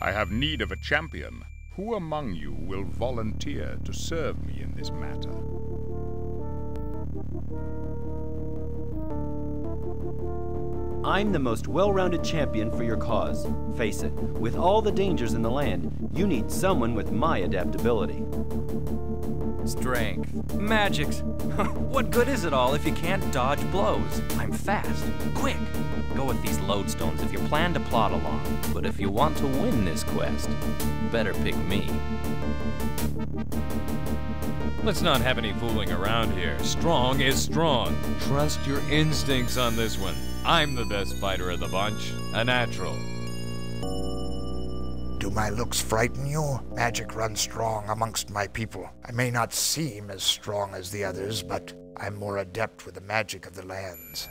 I have need of a champion. Who among you will volunteer to serve me in this matter? I'm the most well-rounded champion for your cause. Face it, with all the dangers in the land, you need someone with my adaptability. Strength. Magics. what good is it all if you can't dodge blows? I'm fast, quick. Go with these lodestones if you plan to plot along. But if you want to win this quest, better pick me. Let's not have any fooling around here. Strong is strong. Trust your instincts on this one. I'm the best fighter of the bunch. A natural. Do my looks frighten you? Magic runs strong amongst my people. I may not seem as strong as the others, but I'm more adept with the magic of the lands.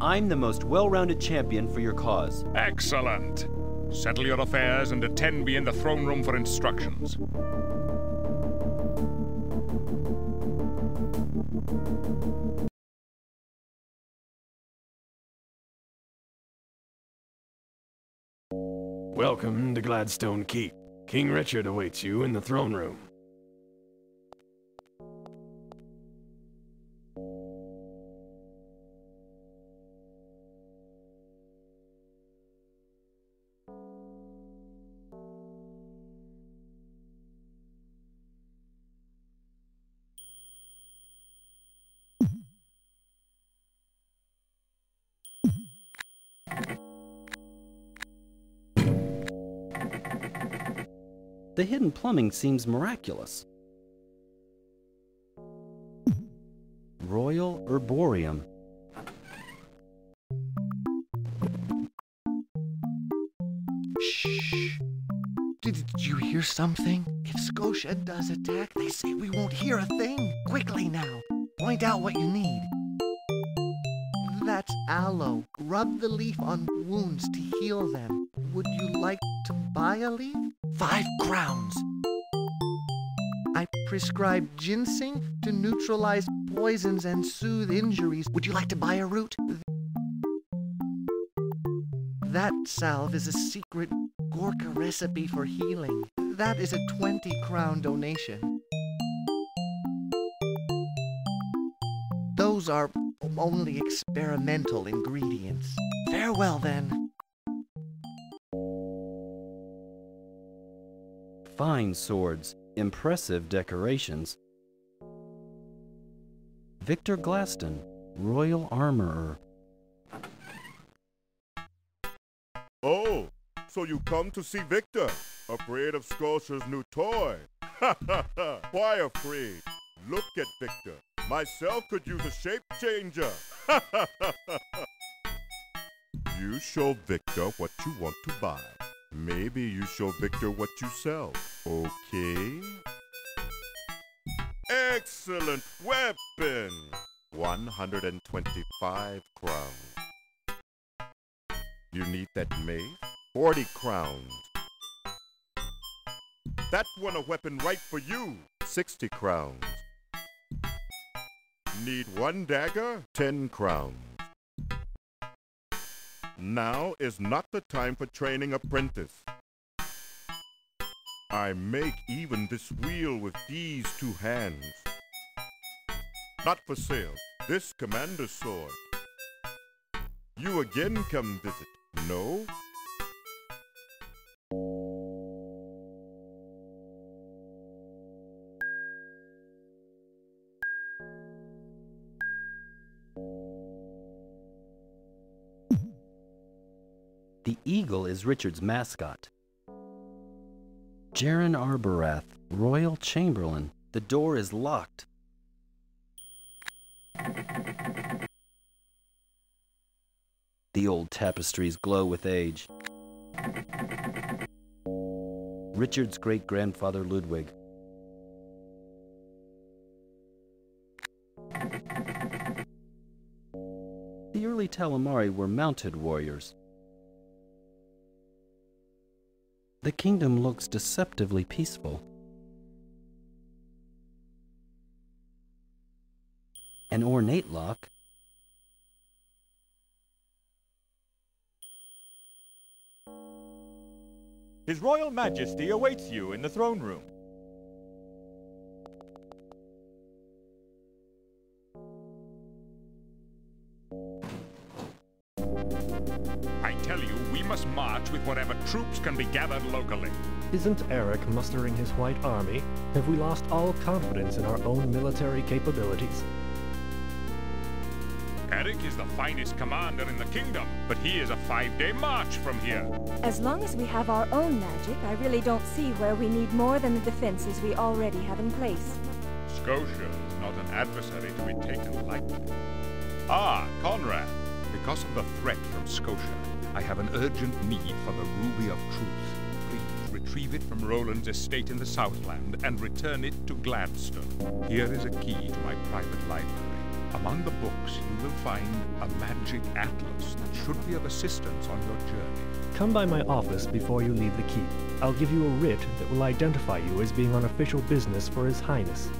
I'm the most well-rounded champion for your cause. Excellent! Settle your affairs and attend me in the throne room for instructions. Welcome to Gladstone Keep. King Richard awaits you in the throne room. The hidden plumbing seems miraculous. Royal Herborium. Shh. Did, did you hear something? If Scotia does attack, they say we won't hear a thing. Quickly now, point out what you need. That's aloe. Rub the leaf on wounds to heal them. Would you like to buy a leaf? Five crowns. I prescribe ginseng to neutralize poisons and soothe injuries. Would you like to buy a root? That salve is a secret Gorkha recipe for healing. That is a 20 crown donation. Those are only experimental ingredients. Farewell then. Fine swords, impressive decorations. Victor Glaston, Royal Armorer. Oh, so you come to see Victor, afraid of Scotia's new toy? Ha ha ha! Why afraid? Look at Victor. Myself could use a shape changer. Ha Ha ha ha ha! You show Victor what you want to buy. Maybe you show Victor what you sell. Okay? Excellent weapon! 125 crowns. You need that mace? 40 crowns. That one a weapon right for you. 60 crowns. Need one dagger? 10 crowns. Now is not the time for training apprentice. I make even this wheel with these two hands. Not for sale. This commander's sword. You again come visit. No? Eagle is Richard's mascot. Jaren Arbarath, Royal Chamberlain. The door is locked. The old tapestries glow with age. Richard's great grandfather Ludwig. The early Talamari were mounted warriors. The kingdom looks deceptively peaceful. An ornate lock. His Royal Majesty awaits you in the throne room. Troops can be gathered locally. Isn't Eric mustering his white army? Have we lost all confidence in our own military capabilities? Eric is the finest commander in the kingdom, but he is a five-day march from here. As long as we have our own magic, I really don't see where we need more than the defenses we already have in place. Scotia is not an adversary to be taken lightly. Ah, Conrad. Because of the threat from Scotia, I have an urgent need for the Ruby of Truth. Please retrieve it from Roland's estate in the Southland and return it to Gladstone. Here is a key to my private library. Among the books, you will find a magic atlas that should be of assistance on your journey. Come by my office before you leave the keep. I'll give you a writ that will identify you as being on official business for His Highness.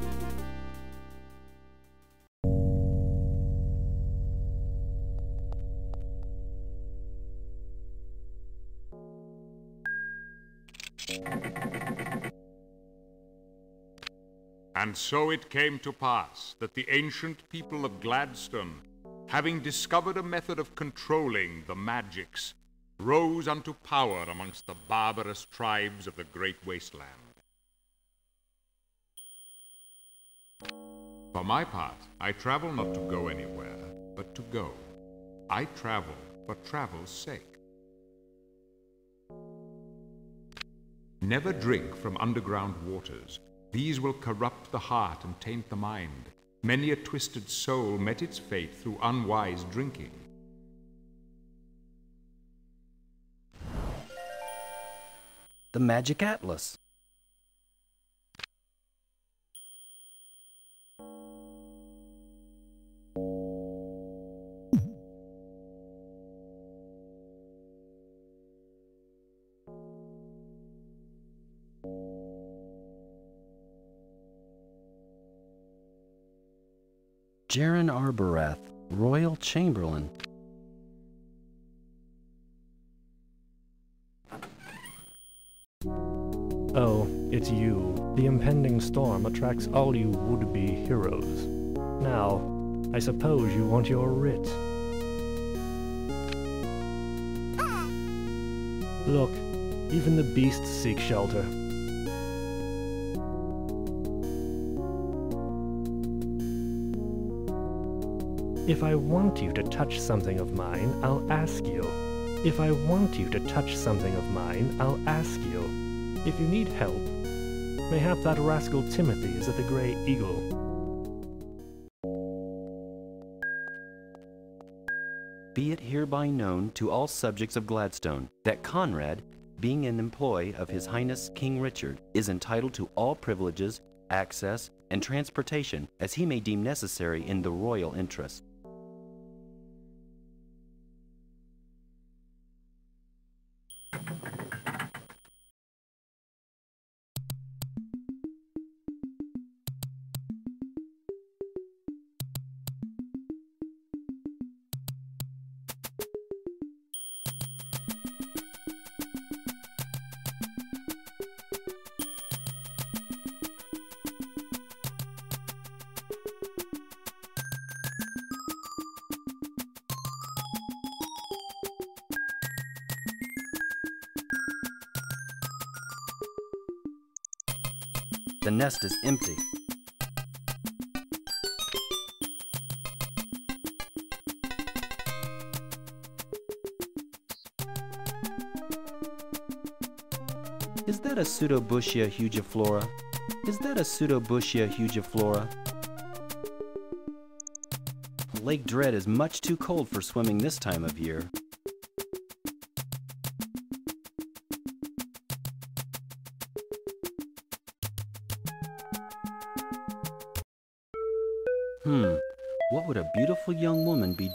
And so it came to pass that the ancient people of Gladstone, having discovered a method of controlling the magics, rose unto power amongst the barbarous tribes of the great wasteland. For my part, I travel not to go anywhere, but to go. I travel for travel's sake. Never drink from underground waters. These will corrupt the heart and taint the mind. Many a twisted soul met its fate through unwise drinking. The Magic Atlas. Jaren Arbarath, Royal Chamberlain. Oh, it's you. The impending storm attracts all you would-be heroes. Now, I suppose you want your writ. Look, even the beasts seek shelter. If I want you to touch something of mine, I'll ask you. If I want you to touch something of mine, I'll ask you. If you need help, mayhap that rascal Timothy is at the Grey Eagle. Be it hereby known to all subjects of Gladstone that Conrad, being in employ of His Highness King Richard, is entitled to all privileges, access, and transportation as he may deem necessary in the royal interest. The nest is empty. Is that a Pseudobushia hugiflora? Is that a Pseudobushia hugiflora? Lake Dread is much too cold for swimming this time of year.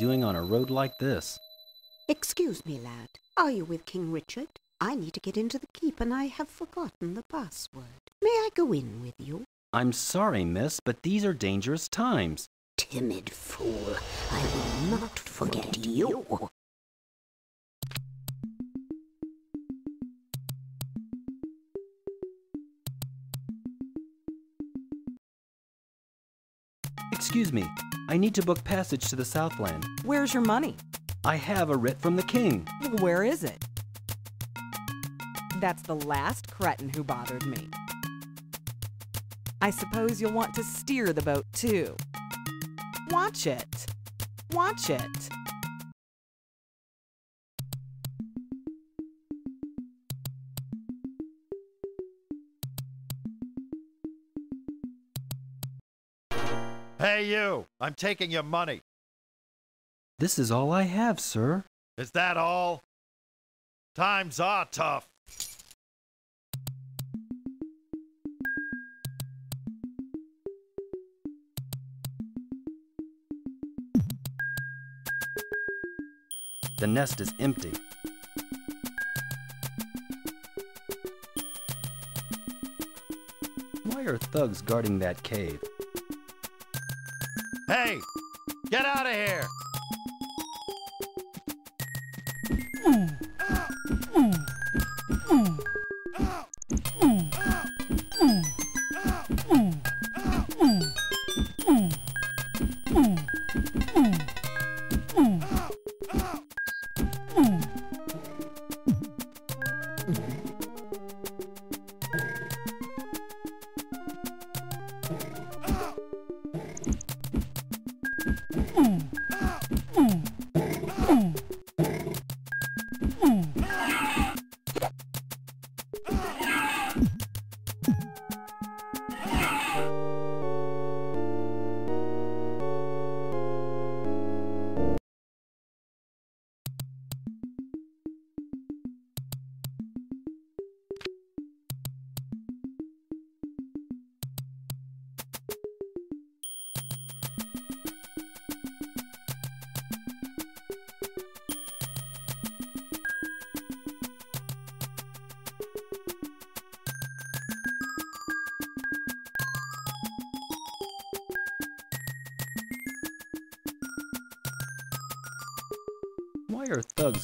doing on a road like this? Excuse me, lad. Are you with King Richard? I need to get into the keep and I have forgotten the password. May I go in with you? I'm sorry, miss, but these are dangerous times. Timid fool, I will not forget you. Excuse me, I need to book passage to the Southland. Where's your money? I have a writ from the king. Where is it? That's the last cretin who bothered me. I suppose you'll want to steer the boat too. Watch it. Watch it. You! I'm taking your money. This is all I have, sir. Is that all? Times are tough. The nest is empty. Why are thugs guarding that cave? Hey! Get out of here!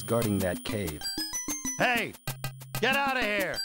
Guarding that cave? Hey! Get out of here!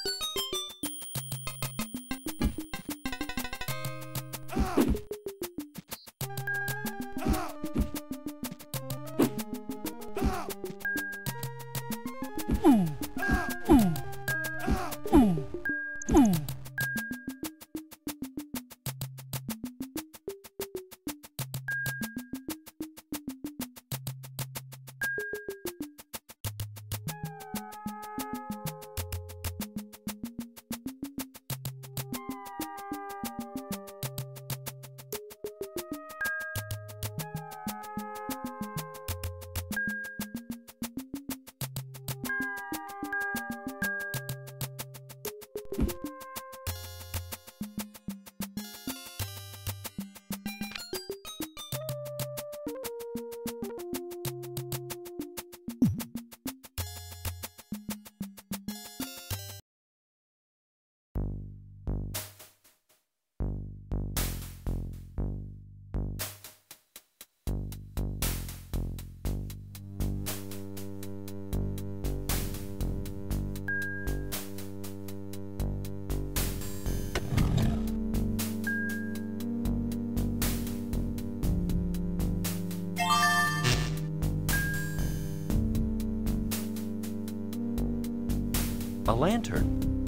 A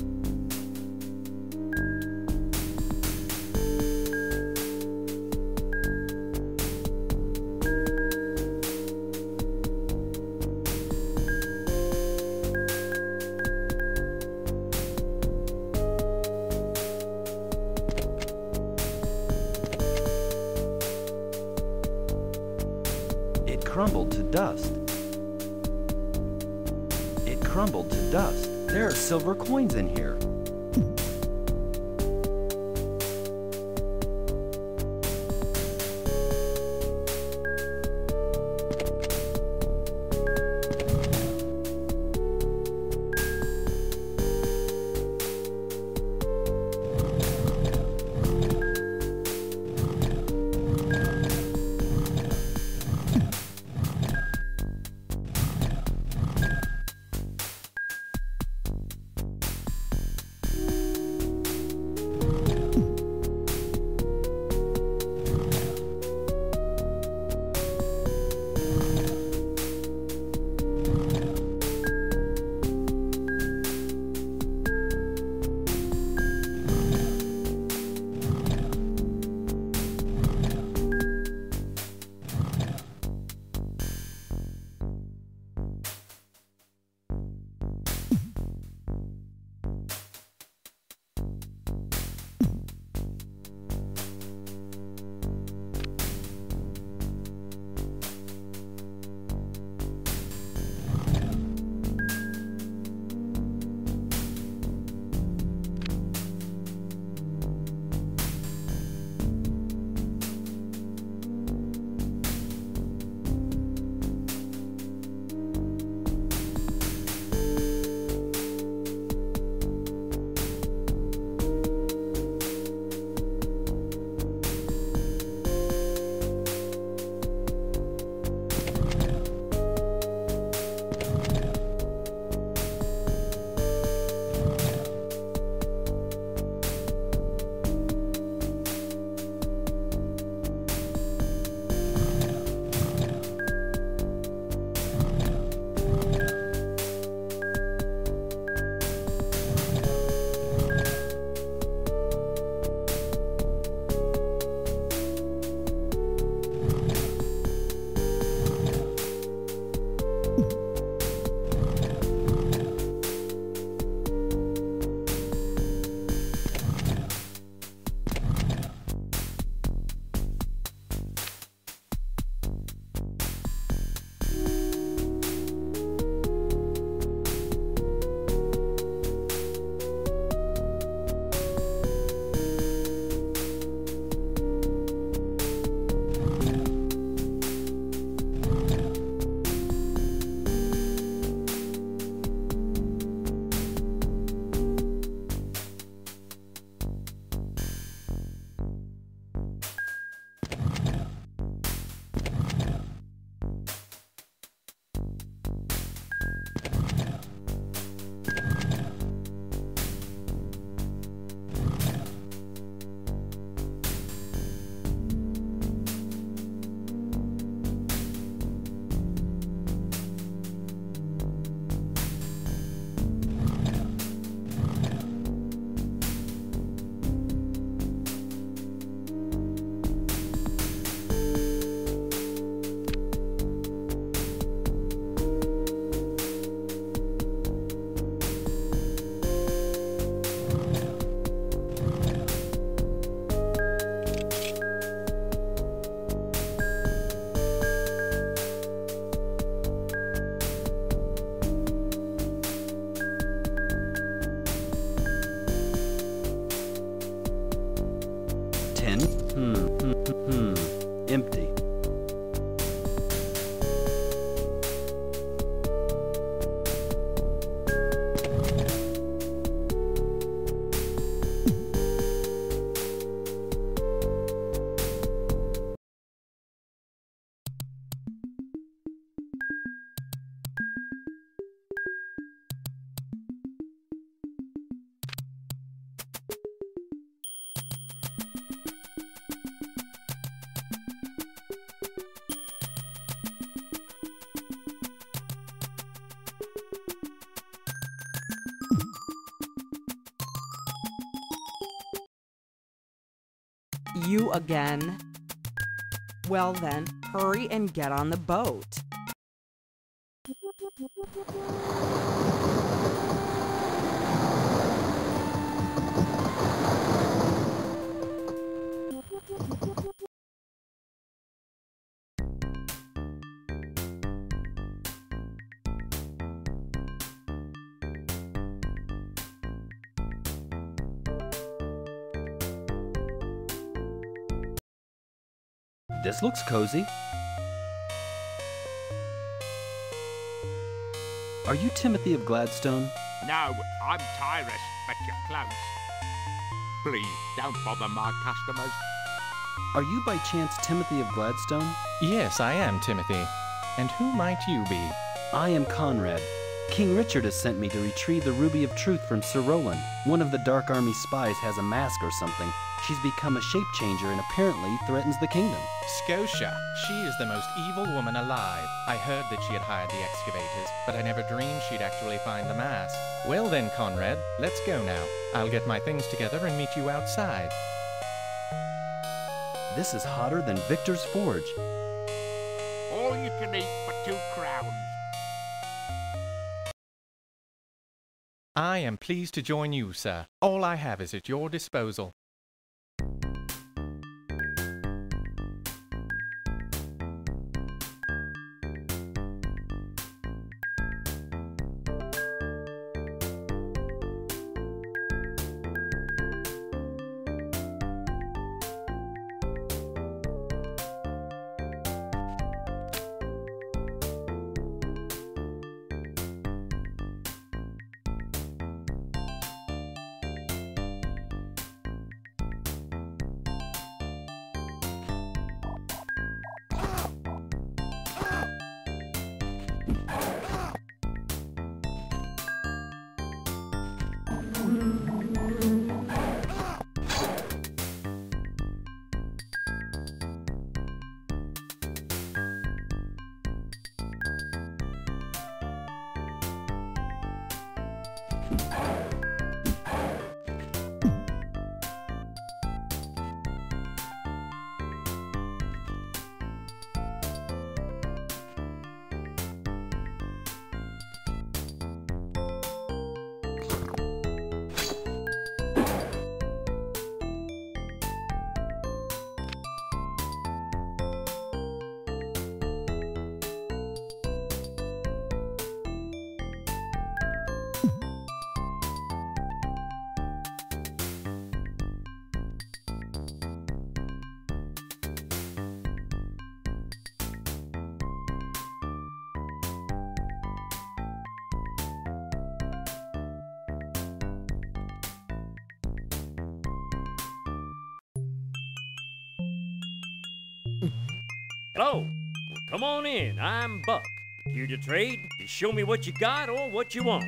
You again? Well then, hurry and get on the boat. This looks cozy. Are you Timothy of Gladstone? No, I'm Tyrus, but you're close. Please, don't bother my customers. Are you by chance Timothy of Gladstone? Yes, I am Timothy. And who might you be? I am Conrad. King Richard has sent me to retrieve the Ruby of Truth from Sir Roland. One of the Dark Army spies has a mask or something. She's become a shape changer and apparently threatens the kingdom. Scotia. She is the most evil woman alive. I heard that she had hired the excavators, but I never dreamed she'd actually find the mask. Well then, Conrad, let's go now. I'll get my things together and meet you outside. This is hotter than Victor's Forge. All you can eat for two crowns. I am pleased to join you, sir. All I have is at your disposal. Trade. Just show me what you got or what you want.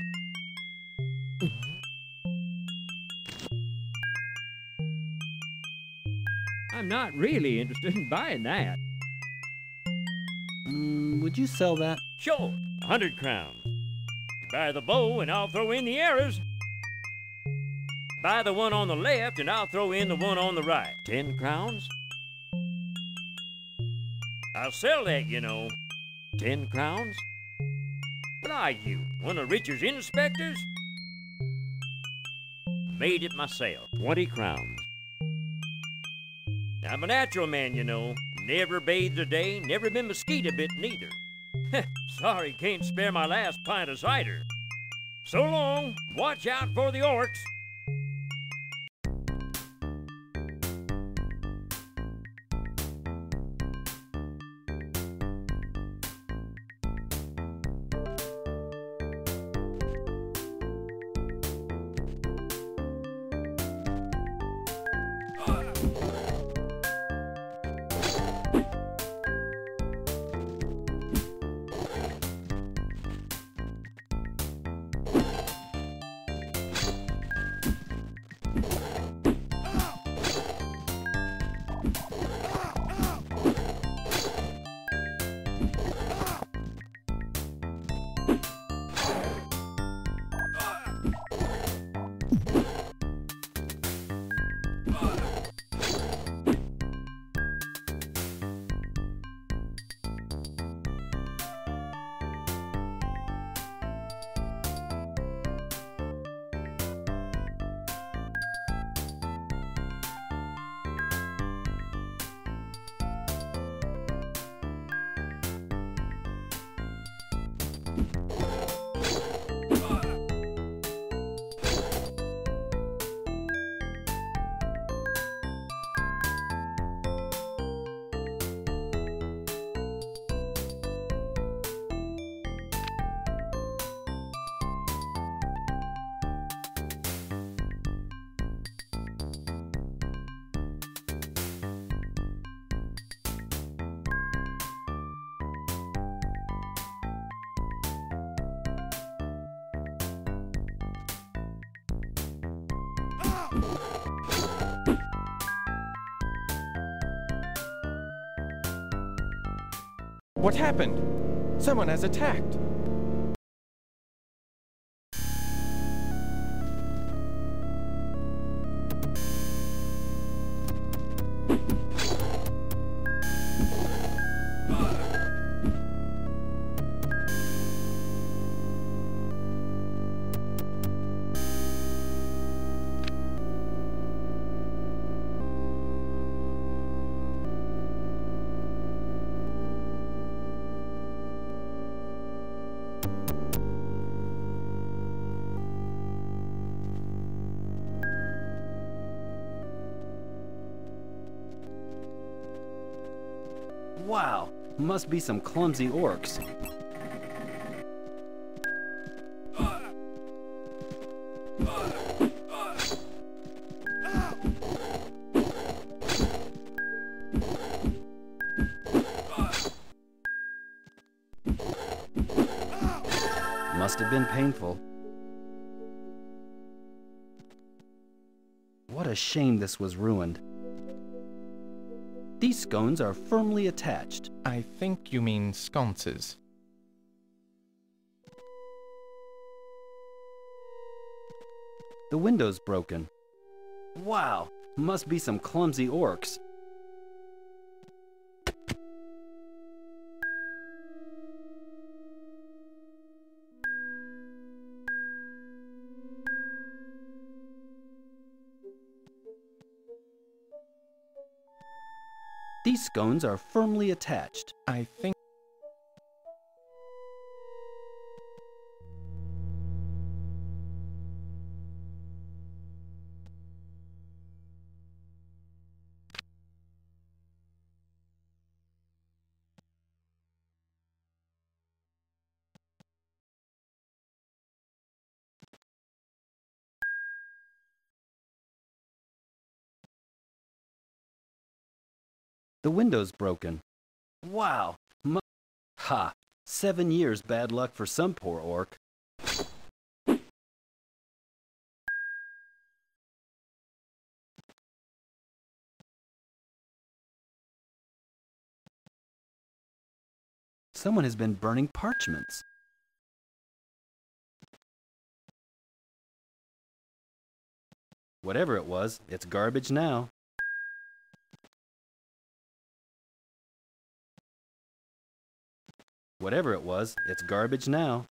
I'm not really interested in buying that. Mm, would you sell that? Sure, a hundred crowns. Buy the bow and I'll throw in the arrows. Buy the one on the left and I'll throw in the one on the right. Ten crowns. I'll sell that, you know. Ten crowns. Are you, one of Richard's inspectors? Made it myself. Twenty crowns. I'm a natural man, you know. Never bathed a day, never been mosquito bit neither. Sorry, can't spare my last pint of cider. So long. Watch out for the orcs. What happened? Someone has attacked. Must be some clumsy orcs. Must have been painful. What a shame this was ruined. These scones are firmly attached. I think you mean sconces. The window's broken. Wow, must be some clumsy orcs. These scones are firmly attached. I think. The window's broken. Wow. Mu ha. Seven years bad luck for some poor orc. Someone has been burning parchments. Whatever it was, it's garbage now. Whatever it was, it's garbage now.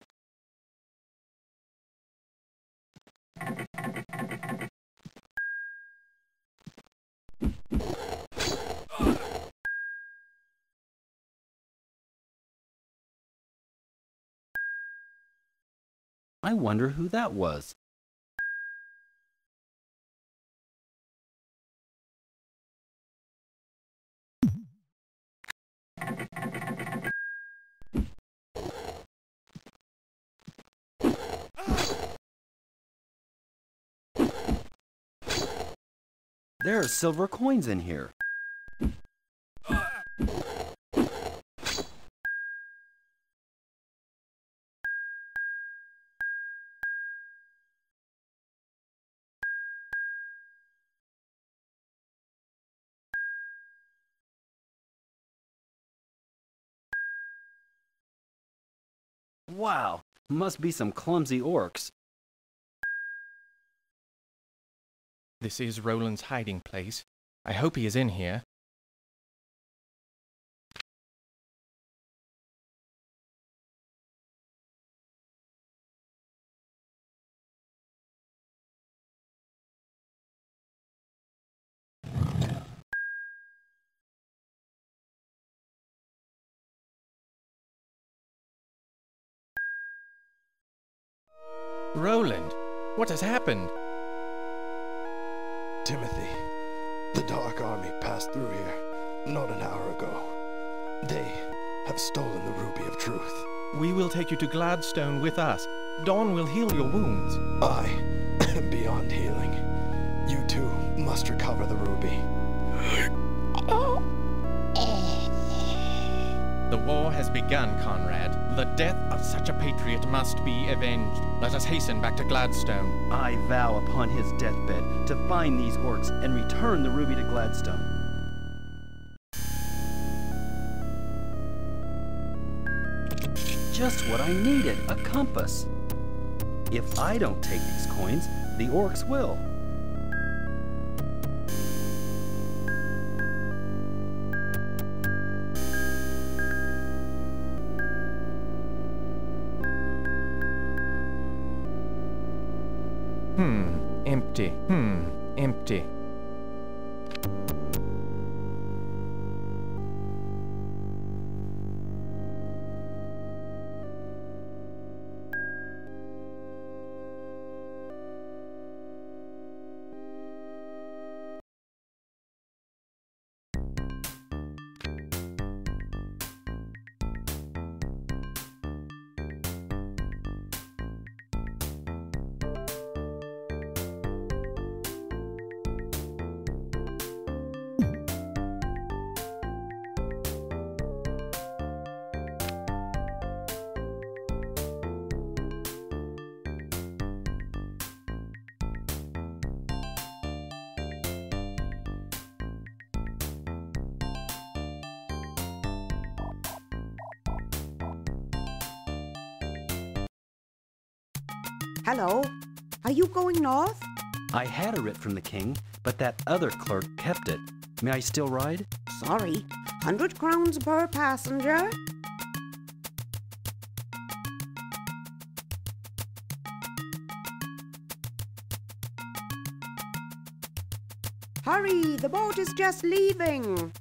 I wonder who that was. There are silver coins in here. Wow, must be some clumsy orcs. This is Roland's hiding place. I hope he is in here. Roland, what has happened? Timothy, the Dark Army passed through here not an hour ago. They have stolen the Ruby of Truth. We will take you to Gladstone with us. Dawn will heal your wounds. I am beyond healing. You too must recover the Ruby. The war has begun, Conrad. The death of such a patriot must be avenged. Let us hasten back to Gladstone. I vow upon his deathbed to find these orcs and return the ruby to Gladstone. Just what I needed, a compass. If I don't take these coins, the orcs will. I had a writ from the king, but that other clerk kept it. May I still ride? Sorry. Hundred crowns per passenger? Hurry! The boat is just leaving!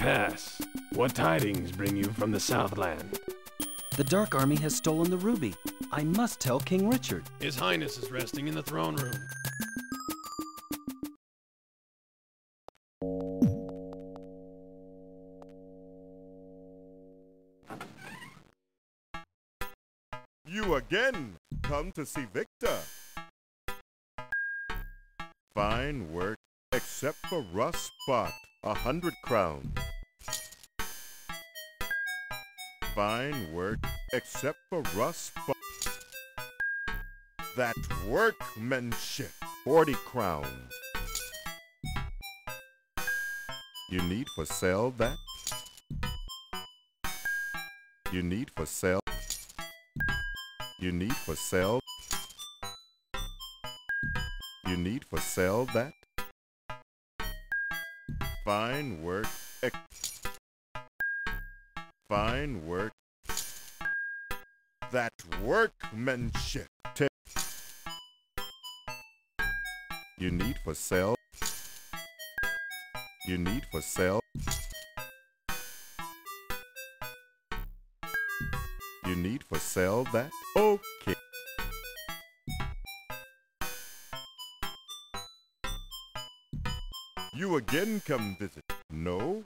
Pass. What tidings bring you from the Southland? The Dark Army has stolen the ruby. I must tell King Richard. His Highness is resting in the throne room. You again! Come to see Victor. Fine work, except for Russ Spot, a hundred crowns. Fine work, except for rust. That workmanship, forty crowns. You need for sale that? You need for sale? You need for sale? You need for sale that? Fine work. Fine work. That workmanship. You need for sale. You need for sale. You need for sale that? Okay. You again come visit. No?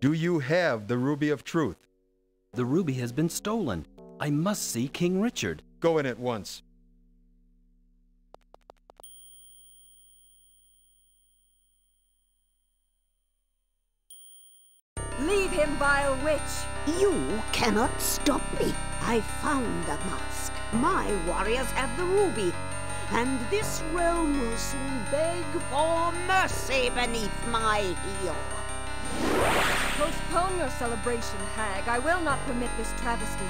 Do you have the Ruby of Truth? The ruby has been stolen. I must see King Richard. Go in at once. You cannot stop me. I found the mask. My warriors have the ruby. And this realm will soon beg for mercy beneath my heel. Postpone your celebration, hag. I will not permit this travesty.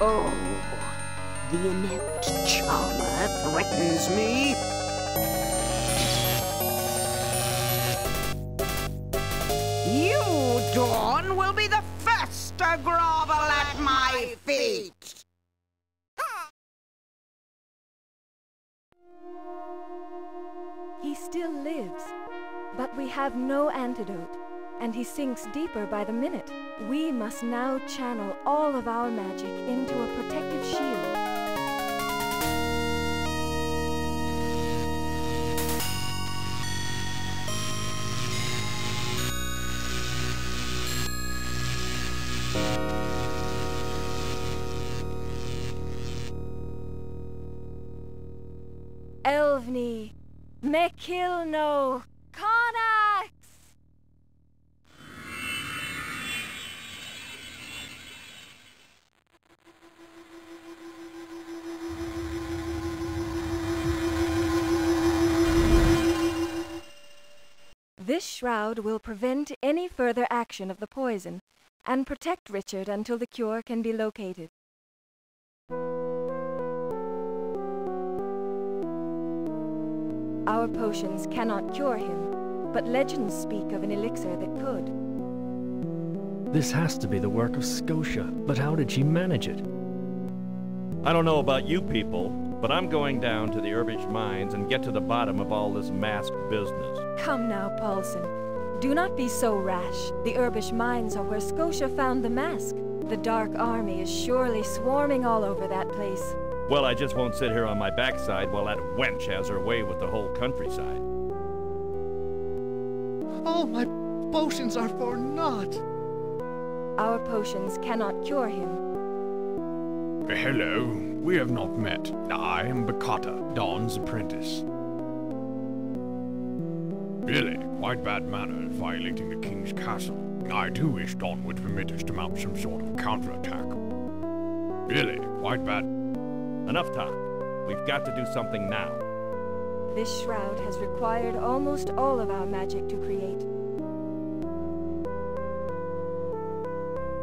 Oh, the inept charmer threatens me. Dawn will be the first to grovel at my feet! He still lives, but we have no antidote, and he sinks deeper by the minute. We must now channel all of our magic into a protective shield. Shroud will prevent any further action of the poison and protect Richard until the cure can be located. Our potions cannot cure him, but legends speak of an elixir that could. This has to be the work of Scotia, but how did she manage it? I don't know about you people, but I'm going down to the Urbish mines and get to the bottom of all this mask business. Come now, Paulson. Do not be so rash. The Urbish mines are where Scotia found the mask. The Dark Army is surely swarming all over that place. Well, I just won't sit here on my backside while that wench has her way with the whole countryside. All my potions are for naught. Our potions cannot cure him. Hello, we have not met. I am Baccata, Dawn's apprentice. Really, quite bad manners violating the king's castle. I do wish Dawn would permit us to mount some sort of counterattack. Really, quite bad. Enough talk. We've got to do something now. This shroud has required almost all of our magic to create.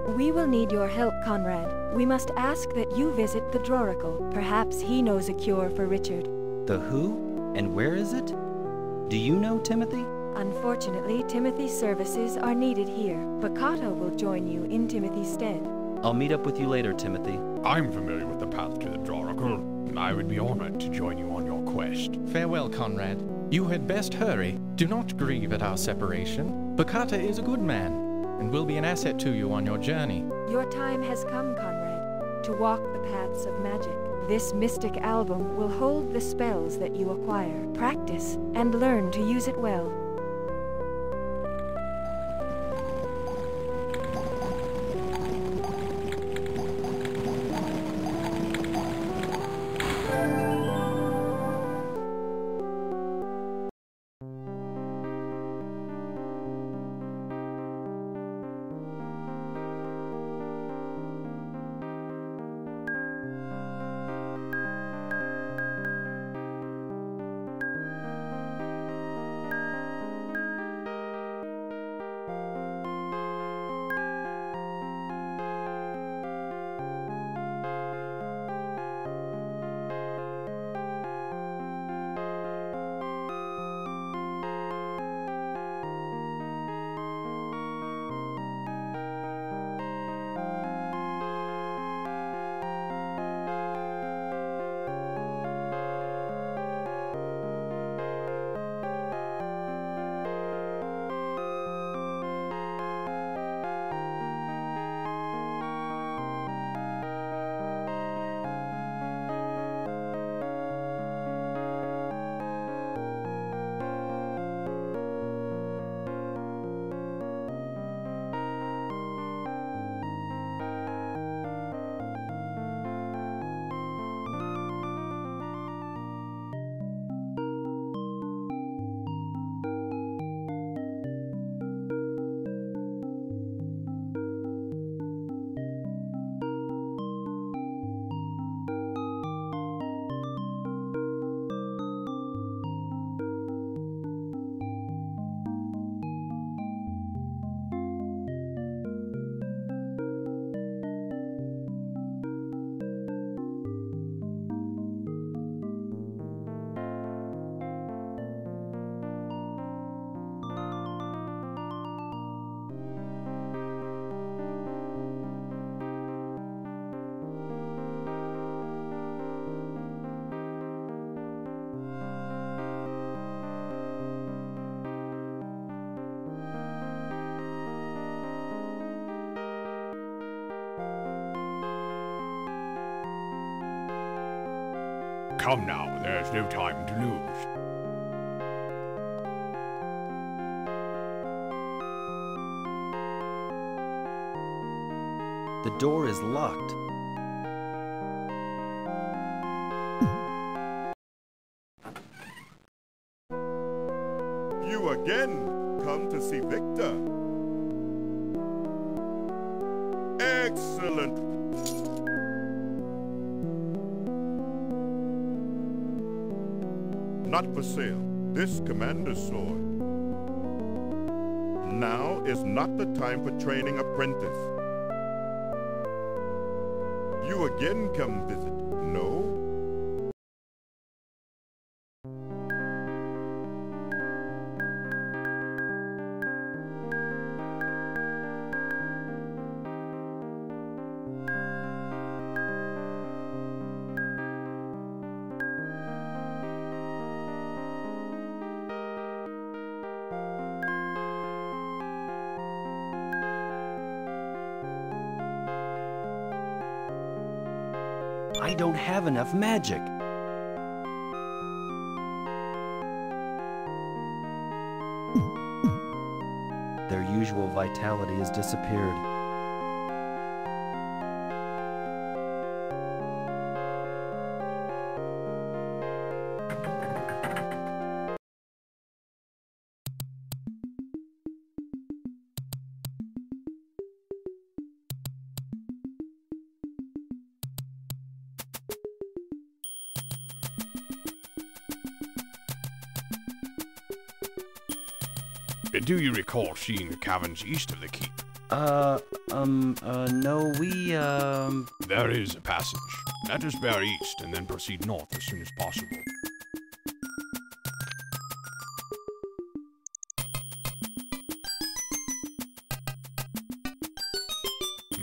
We will need your help, Conrad. We must ask that you visit the Draracle. Perhaps he knows a cure for Richard. The who? And where is it? Do you know, Timothy? Unfortunately, Timothy's services are needed here. Baccata will join you in Timothy's stead. I'll meet up with you later, Timothy. I'm familiar with the path to the Draracle. I would be honored to join you on your quest. Farewell, Conrad. You had best hurry. Do not grieve at our separation. Baccata is a good man, and will be an asset to you on your journey. Your time has come, Conrad, to walk the paths of magic. This mystic album will hold the spells that you acquire. Practice and learn to use it well. Is locked. You again come to see Victor. Excellent. Not for sale. This commander's sword. Now is not the time for training apprentice. Again come visit, no? Magic. Their usual vitality has disappeared. Recall seeing the caverns east of the keep? Uh, um, uh, no, we, um... There is a passage. Let us bear east and then proceed north as soon as possible.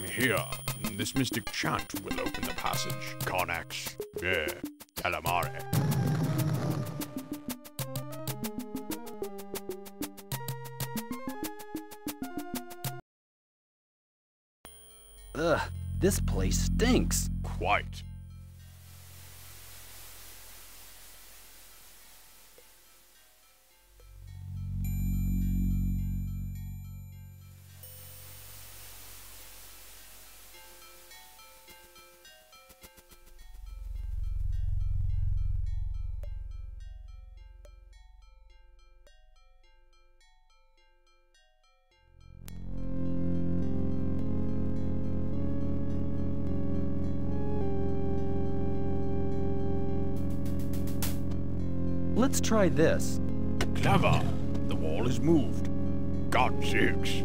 Here, this mystic chant will open the passage. Connex, yeah, calamare. Ugh, this place stinks. Quite. Try this. Clever. The wall is moved. Got sakes.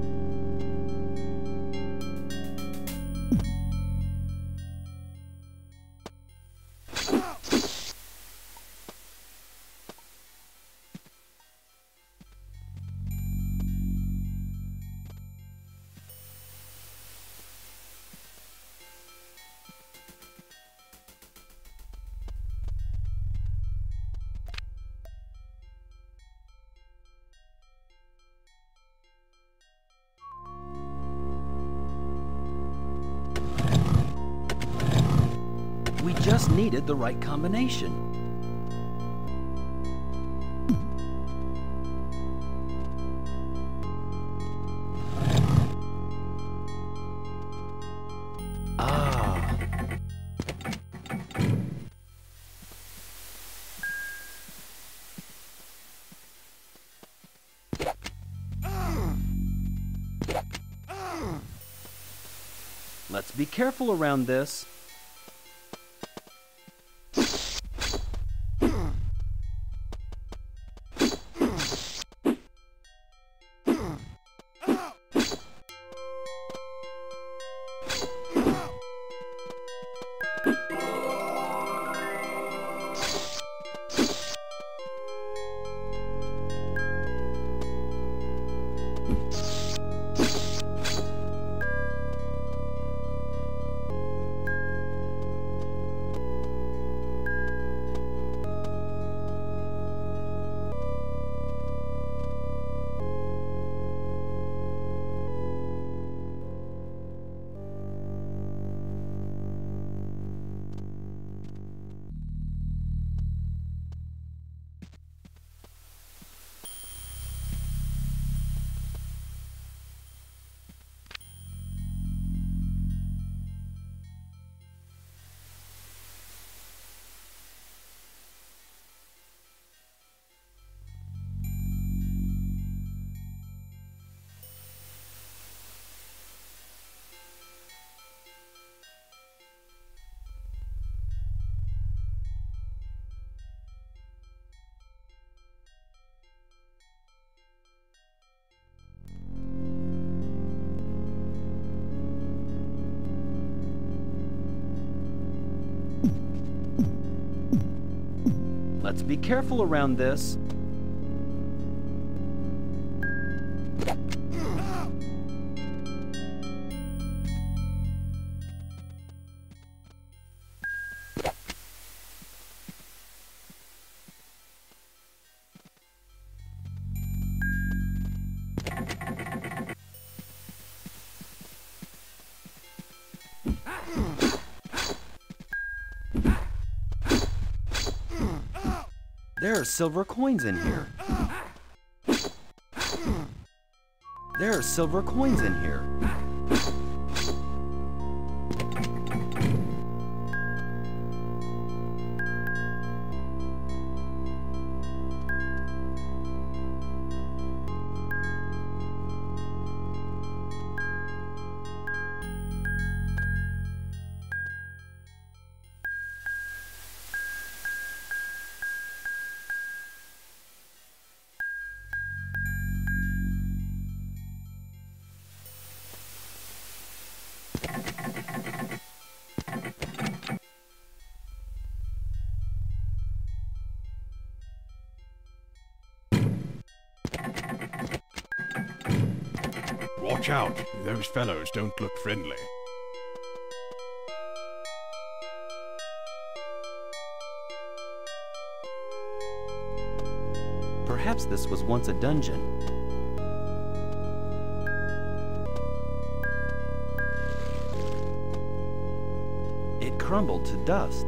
Needed the right combination. Ah. Let's be careful around this. Be careful around this. Are silver coins in here. There are silver coins in here. Watch out, those fellows don't look friendly. Perhaps this was once a dungeon. It crumbled to dust.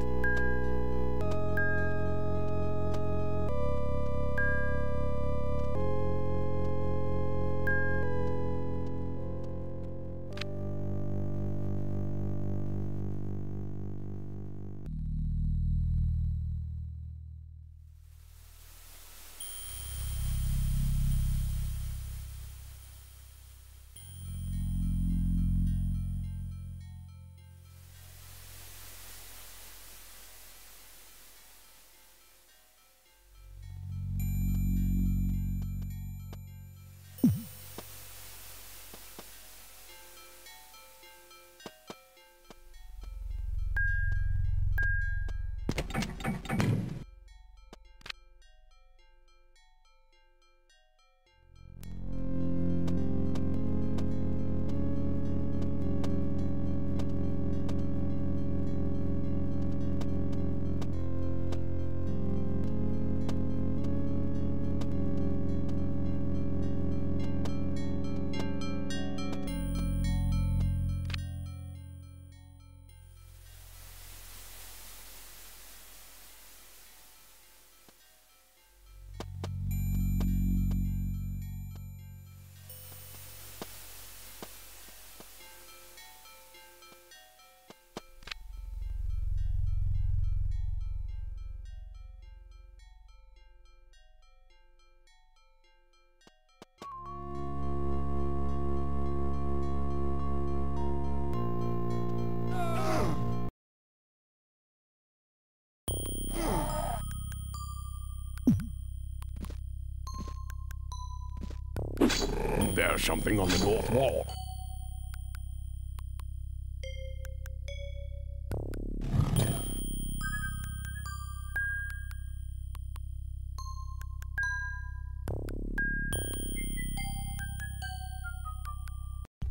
Something on the north wall.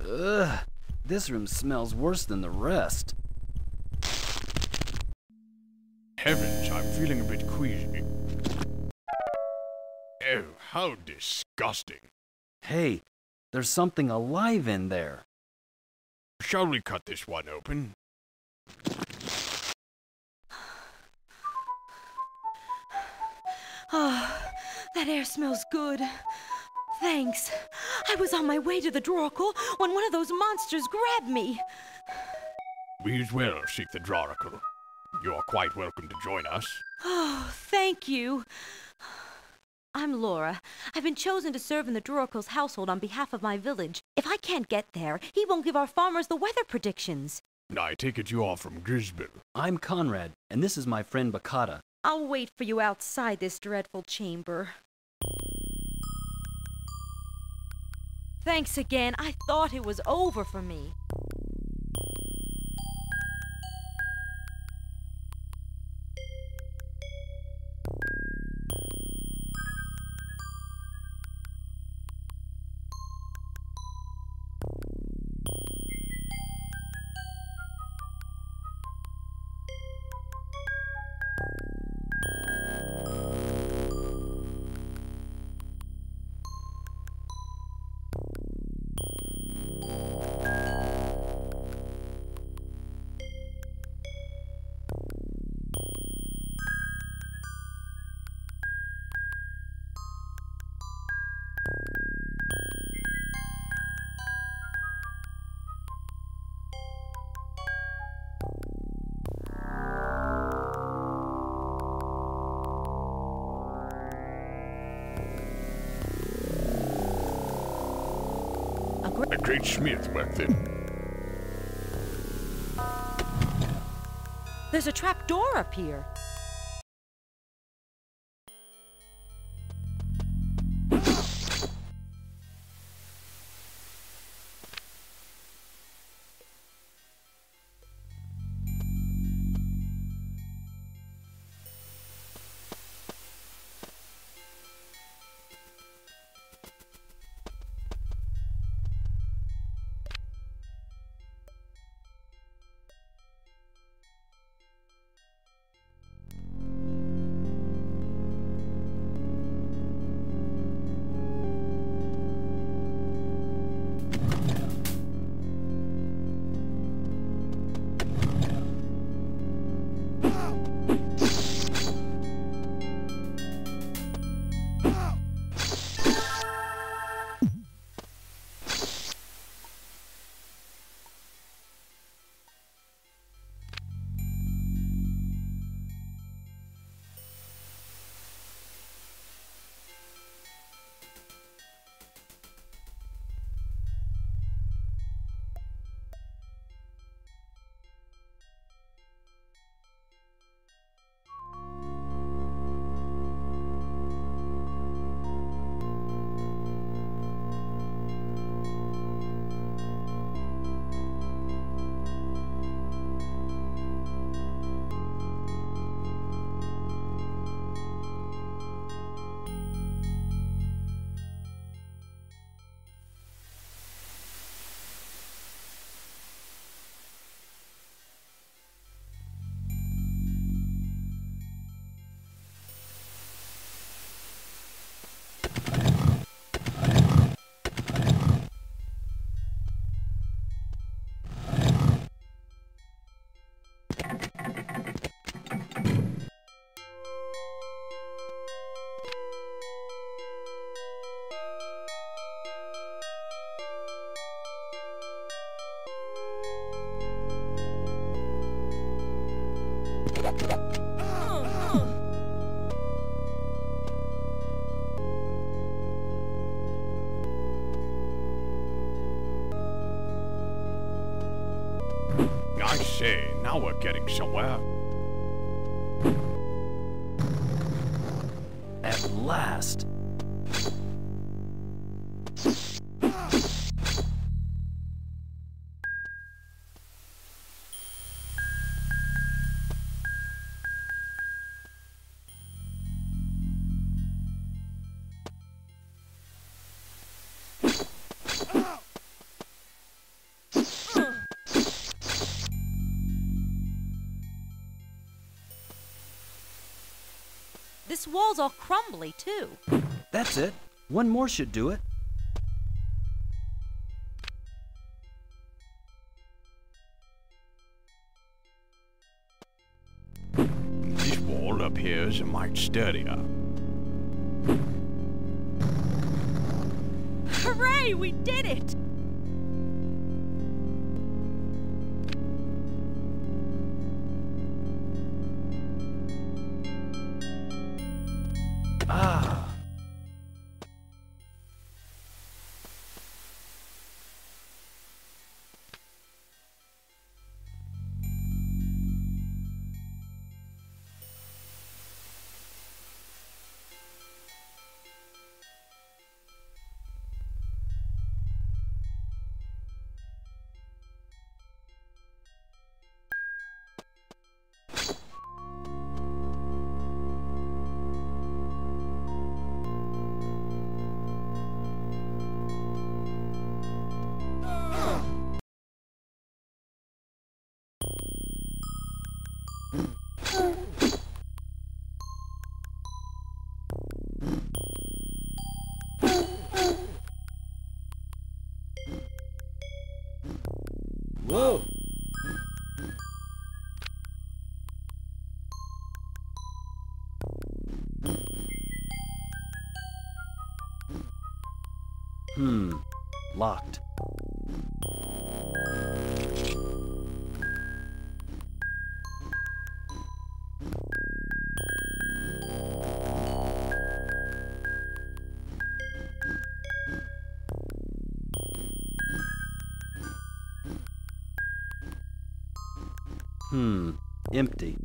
Ugh, this room smells worse than the rest. Heavens, I'm feeling a bit queasy. Oh, how disgusting. Hey, there's something alive in there. Shall we cut this one open? Oh, that air smells good. Thanks. I was on my way to the Draracle when one of those monsters grabbed me. We as well seek the Draracle. You are quite welcome to join us. Oh, thank you. I'm Lora. I've been chosen to serve in the Draracle's household on behalf of my village. If I can't get there, he won't give our farmers the weather predictions. I take it you are from Grisbil. I'm Conrad, and this is my friend Baccata. I'll wait for you outside this dreadful chamber. Thanks again. I thought it was over for me. There's a trap door up here. Now we're getting somewhere. Wall's all crumbly, too. That's it. One more should do it. This wall up here is a mite sturdier. Hooray! We did it! Hmm. Locked. Hmm. Empty.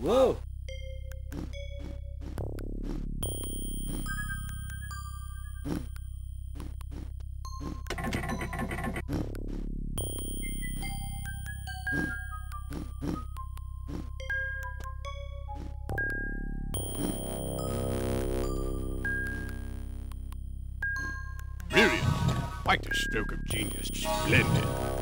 Whoa! Quite a stroke of genius. Splendid.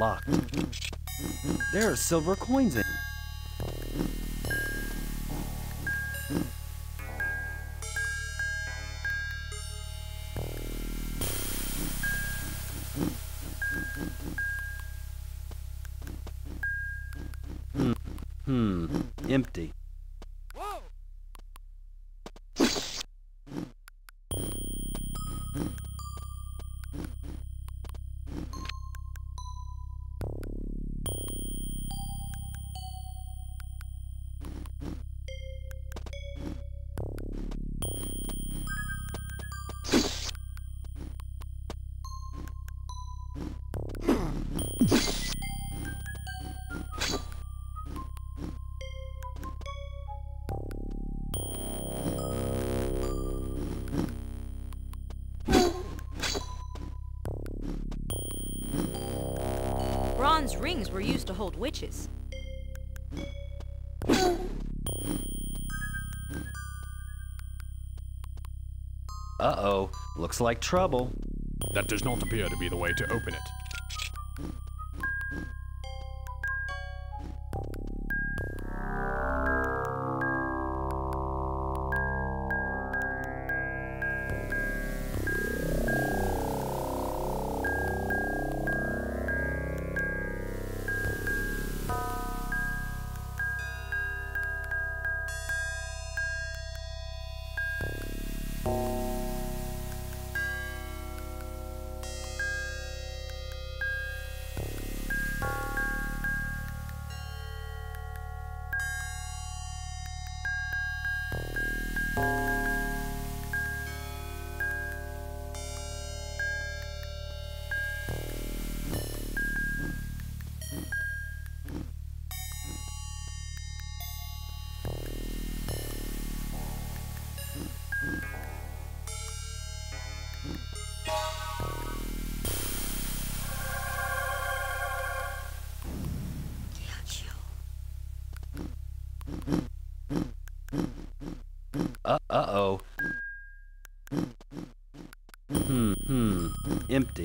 Locked. There are silver coins in. Rings were used to hold witches. Uh-oh, looks like trouble. That does not appear to be the way to open it. Uh uh oh. Hmm, hmm. Empty.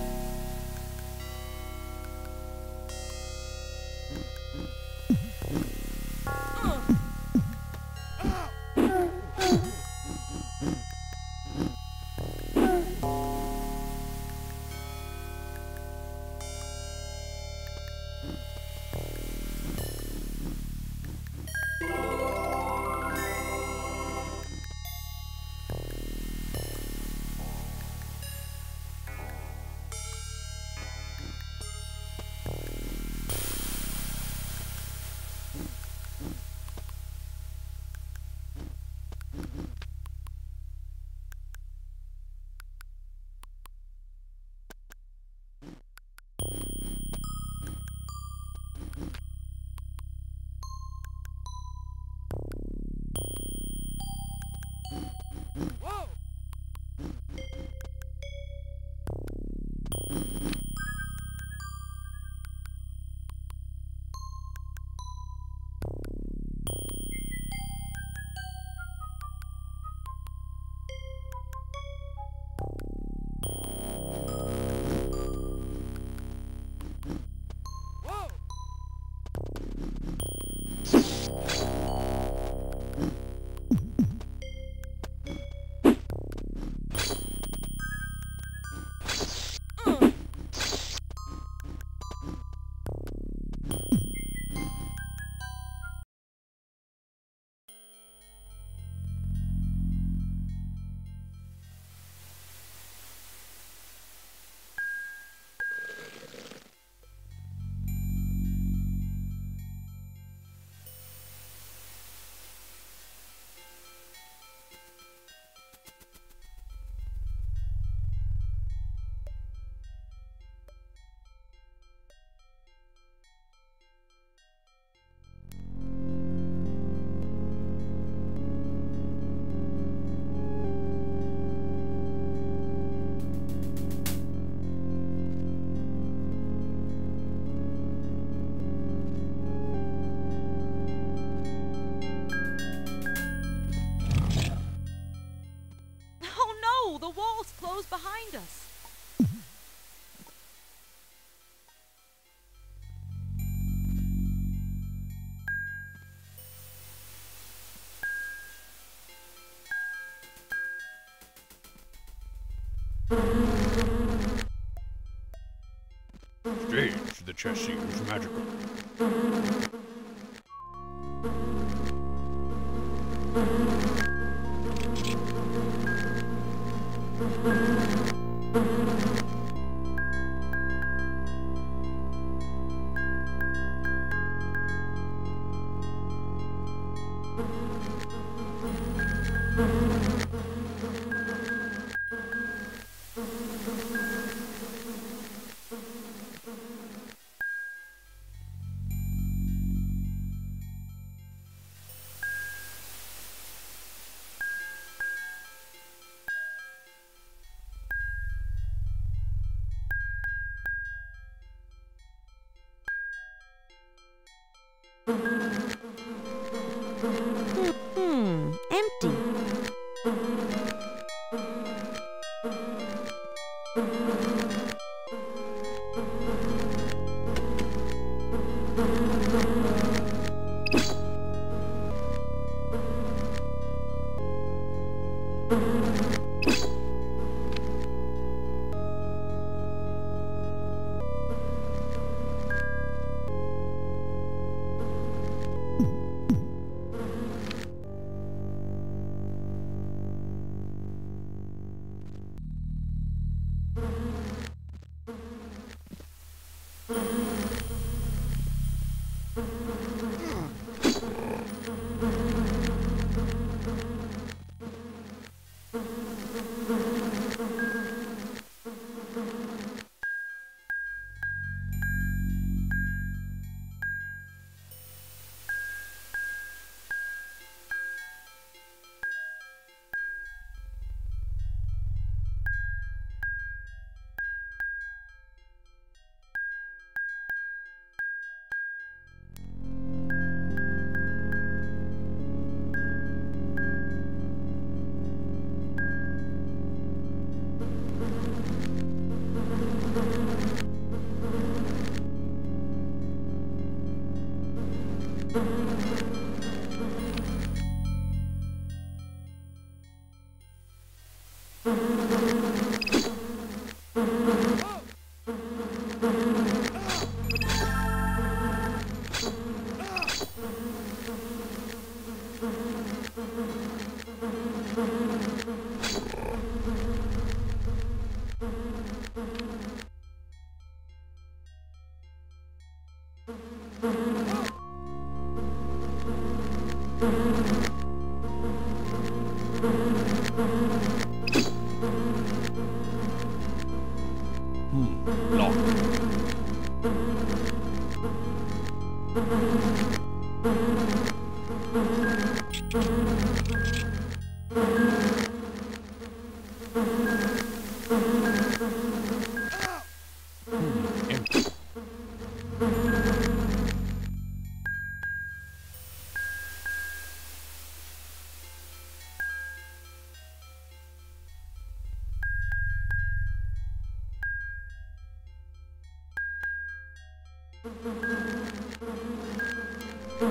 Oh Strange, the chest seems magical. Hmm,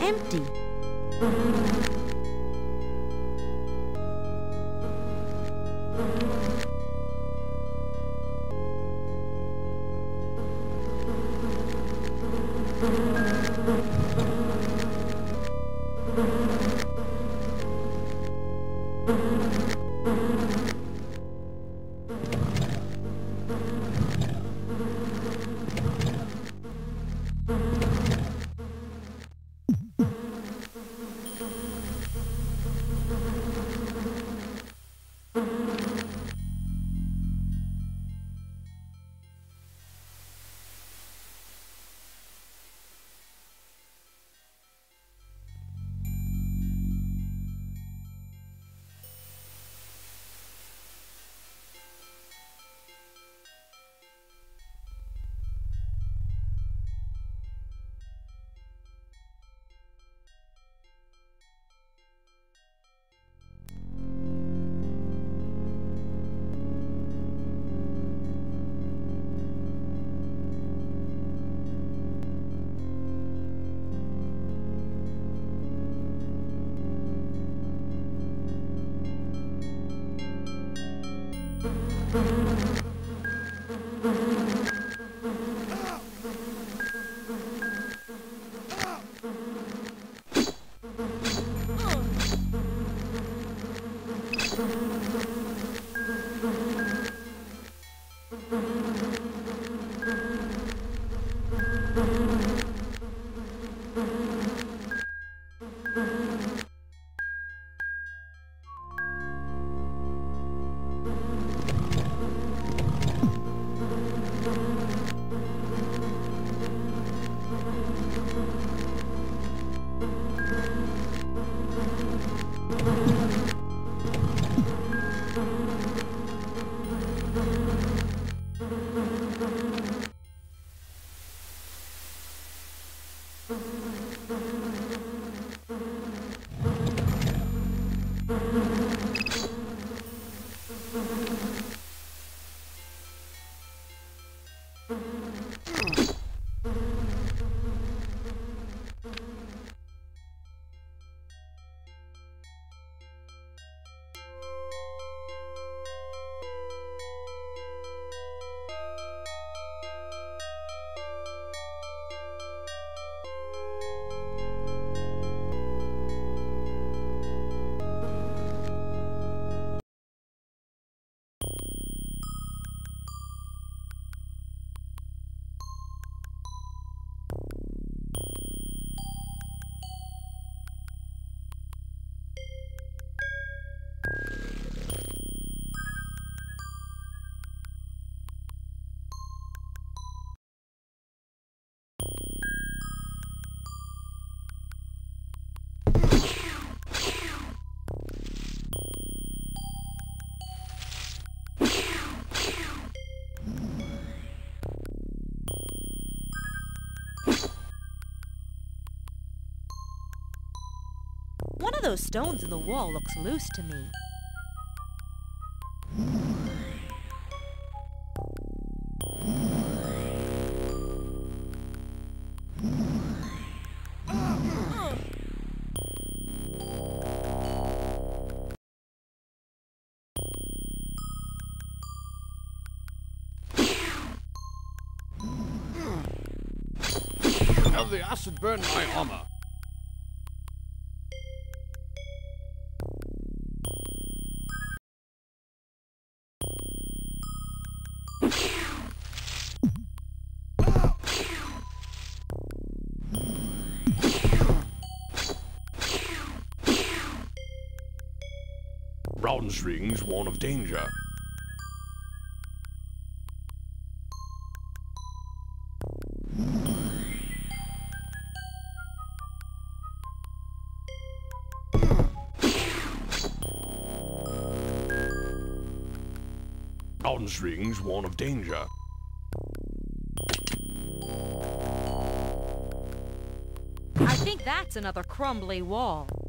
empty. Those stones in the wall looks loose to me. Have the acid burn my armor. Bronze rings warn of danger. Bronze rings warn of danger. I think that's another crumbly wall.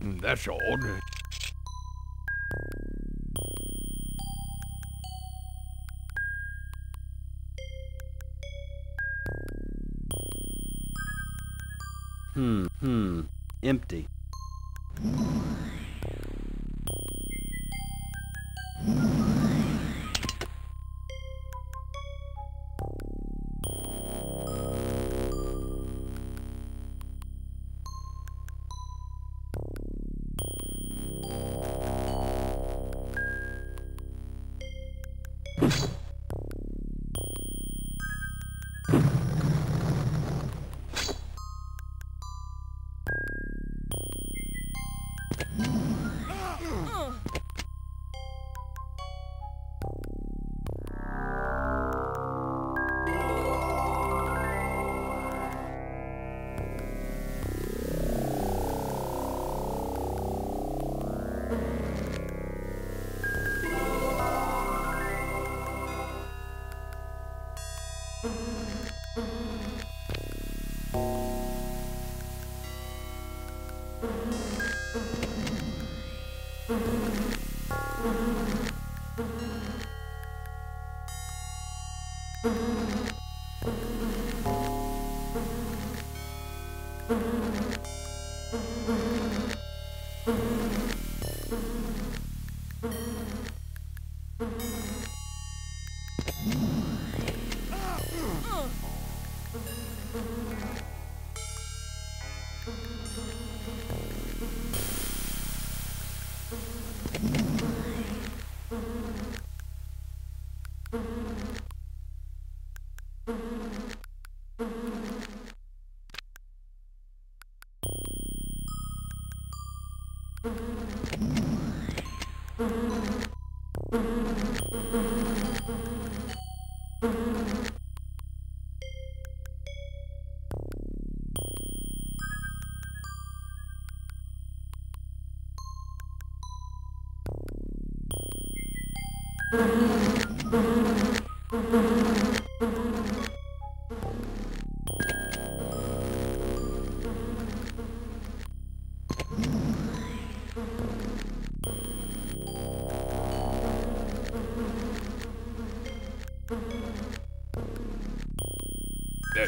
That's odd. Hmm, hmm. Empty.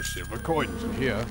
Silver coins in here.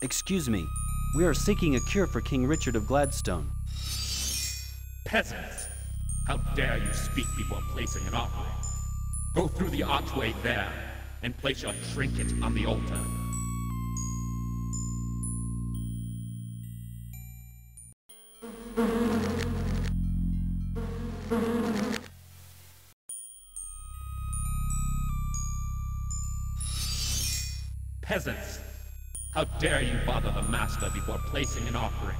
Excuse me. We are seeking a cure for King Richard of Gladstone. Peasants! How dare you speak before placing an offering? Go through the archway there and place your trinket on the altar. Peasants! How dare you bother the master before placing an offering?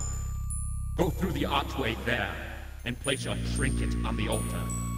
Go through the archway there and place your trinket on the altar.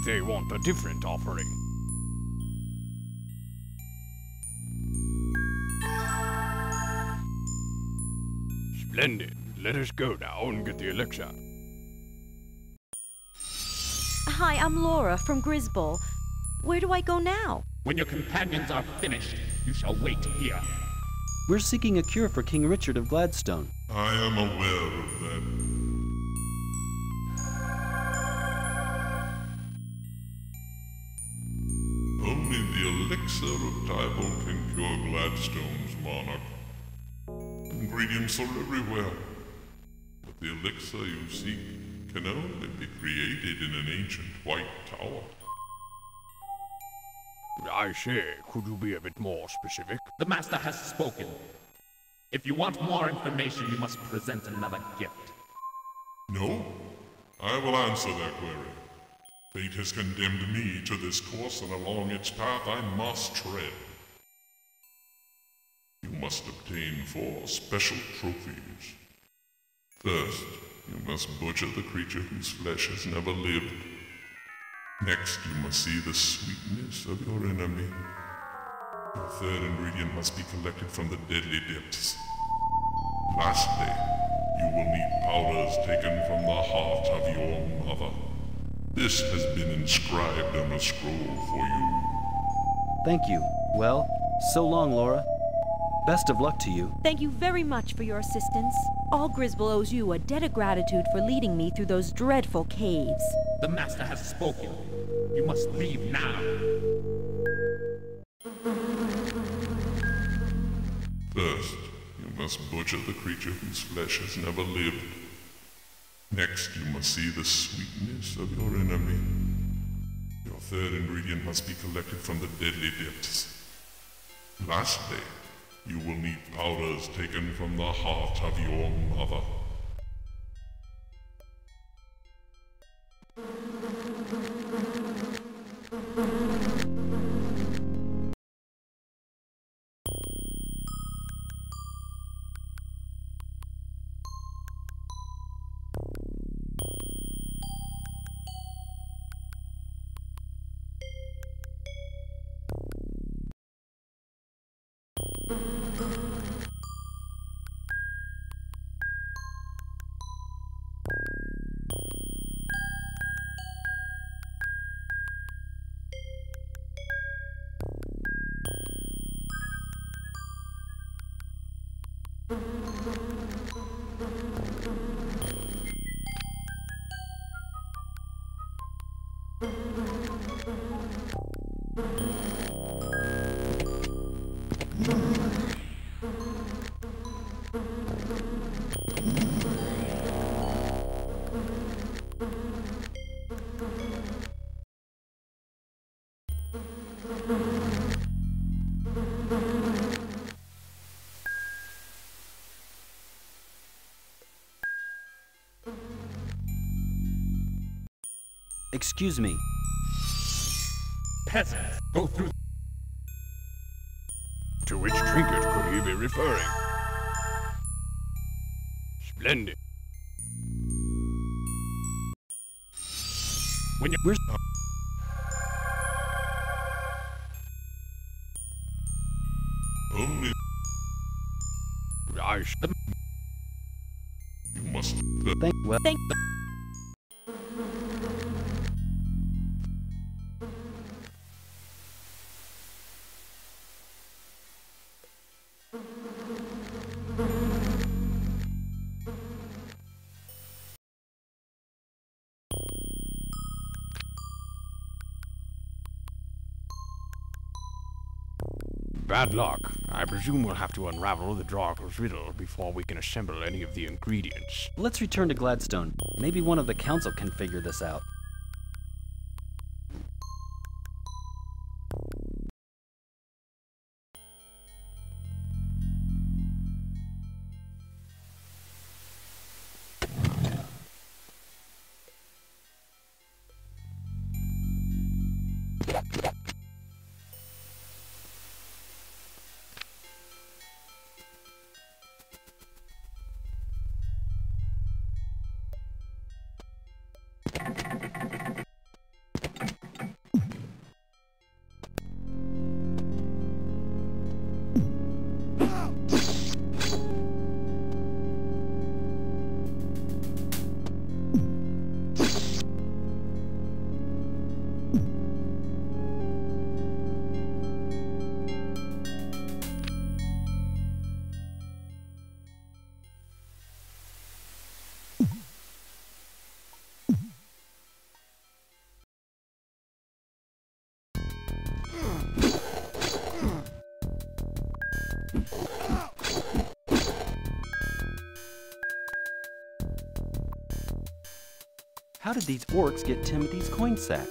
Think they want a different offering. Splendid. Let us go now and get the elixir. Hi, I'm Lora from Grisball. Where do I go now? When your companions are finished, you shall wait here. We're seeking a cure for King Richard of Gladstone. I am aware of that. The elixir you seek can only be created in an ancient white tower. I say, could you be a bit more specific? The Master has spoken. If you want more information, you must present another gift. No? I will answer that query. Fate has condemned me to this course, and along its path I must tread. You must obtain four special trophies. First, you must butcher the creature whose flesh has never lived. Next, you must see the sweetness of your enemy. The third ingredient must be collected from the deadly depths. Lastly, you will need powders taken from the heart of your mother. This has been inscribed on a scroll for you. Thank you. Well, so long, Lora. Best of luck to you. Thank you very much for your assistance. All Grisble owes you a debt of gratitude for leading me through those dreadful caves. The Master has spoken. You must leave now. First, you must butcher the creature whose flesh has never lived. Next, you must see the sweetness of your enemy. Your third ingredient must be collected from the deadly depths. Lastly, you will need powders taken from the heart of your mother. Excuse me. Peasants, go through. To which trinket could he be referring? Splendid. When you Where's Only I sh- you must. Thank well. Thank Bad luck. I presume we'll have to unravel the Draracle's riddle before we can assemble any of the ingredients. Let's return to Gladstone. Maybe one of the council can figure this out. How did these orcs get Timothy's coin sack?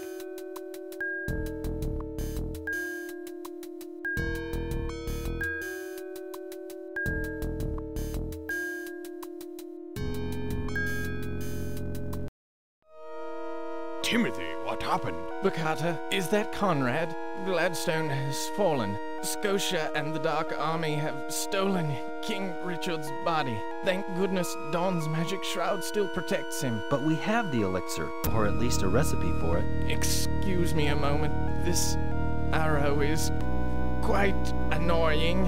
Timothy, what happened? Baccata, is that Conrad? Gladstone has fallen. Scotia and the Dark Army have stolen King Richard's body. Thank goodness Dawn's magic shroud still protects him. But we have the elixir, or at least a recipe for it. Excuse me a moment. This arrow is quite annoying.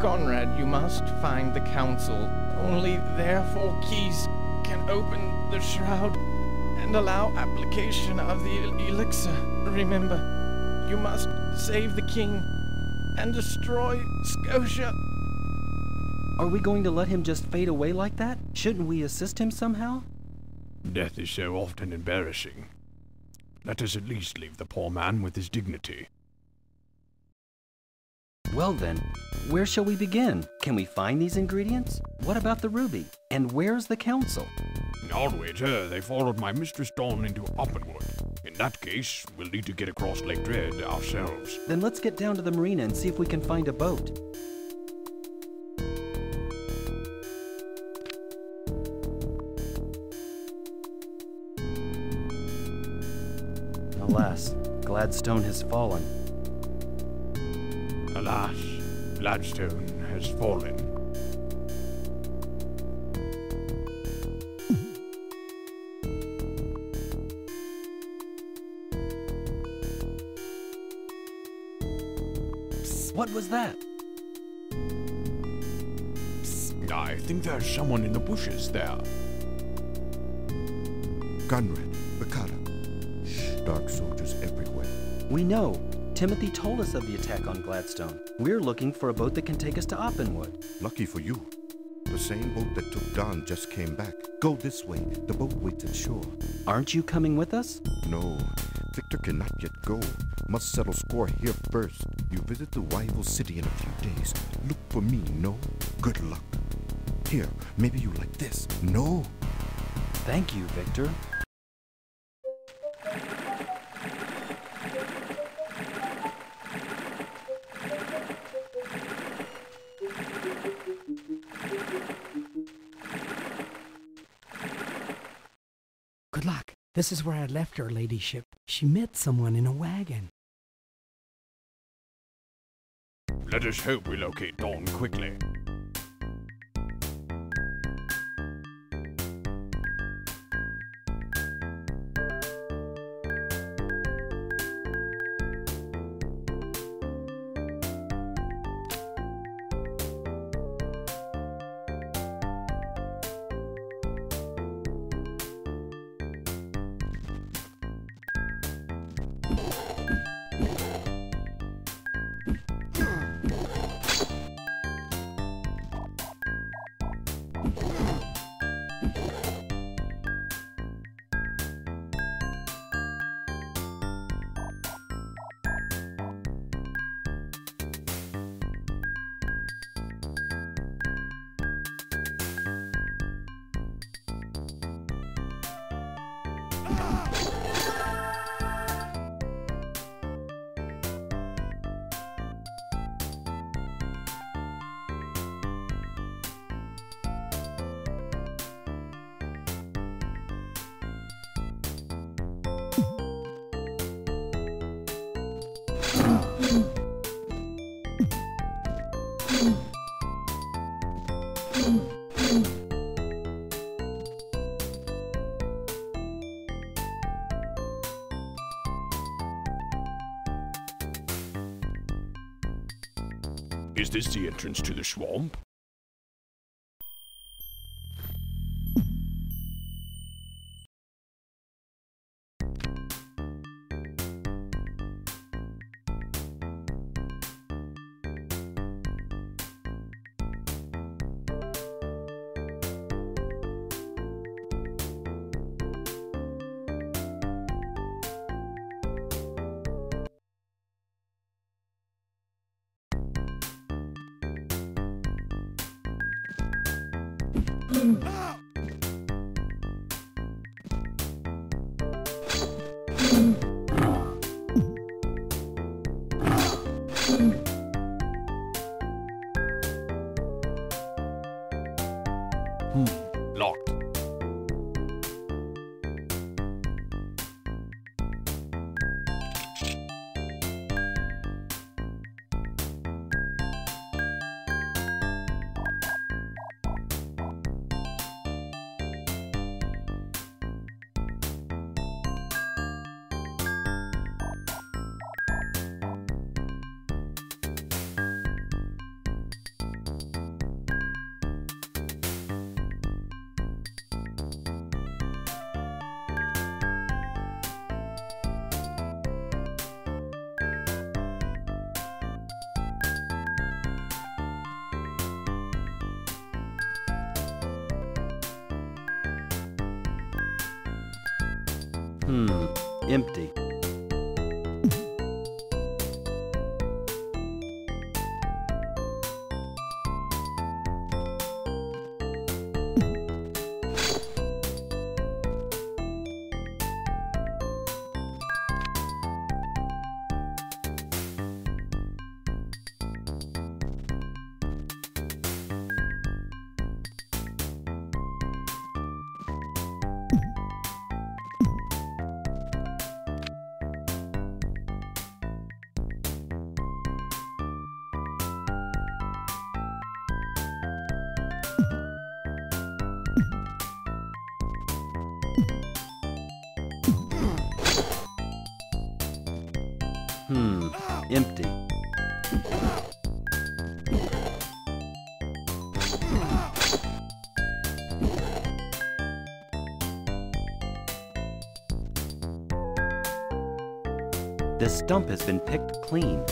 Conrad, you must find the council. Only their four keys can open the shroud and allow application of the el- elixir. Remember, you must save the king and destroy Scotia. Are we going to let him just fade away like that? Shouldn't we assist him somehow? Death is so often embarrassing. Let us at least leave the poor man with his dignity. Well then, where shall we begin? Can we find these ingredients? What about the ruby? And where's the council? I'll wager they followed my Mistress Dawn into Opinwood. In that case, we'll need to get across Lake Dread ourselves. Then let's get down to the marina and see if we can find a boat. Alas, Gladstone has fallen. Alas, Gladstone has fallen. What was that? I think there's someone in the bushes there. Conrad, Baccata. Shh, dark soldiers everywhere. We know. Timothy told us of the attack on Gladstone. We're looking for a boat that can take us to Opinwood. Lucky for you. The same boat that took Dawn just came back. Go this way. The boat waits at shore. Aren't you coming with us? No. Victor cannot yet go. Must settle score here first. You visit the rival city in a few days. Look for me, no? Good luck. Here, maybe you like this. No. Thank you, Victor. This is where I left her ladyship. She met someone in a wagon. Let us hope we locate Dawn quickly. Entrance to the swamp? Hmm, empty. The stump has been picked clean.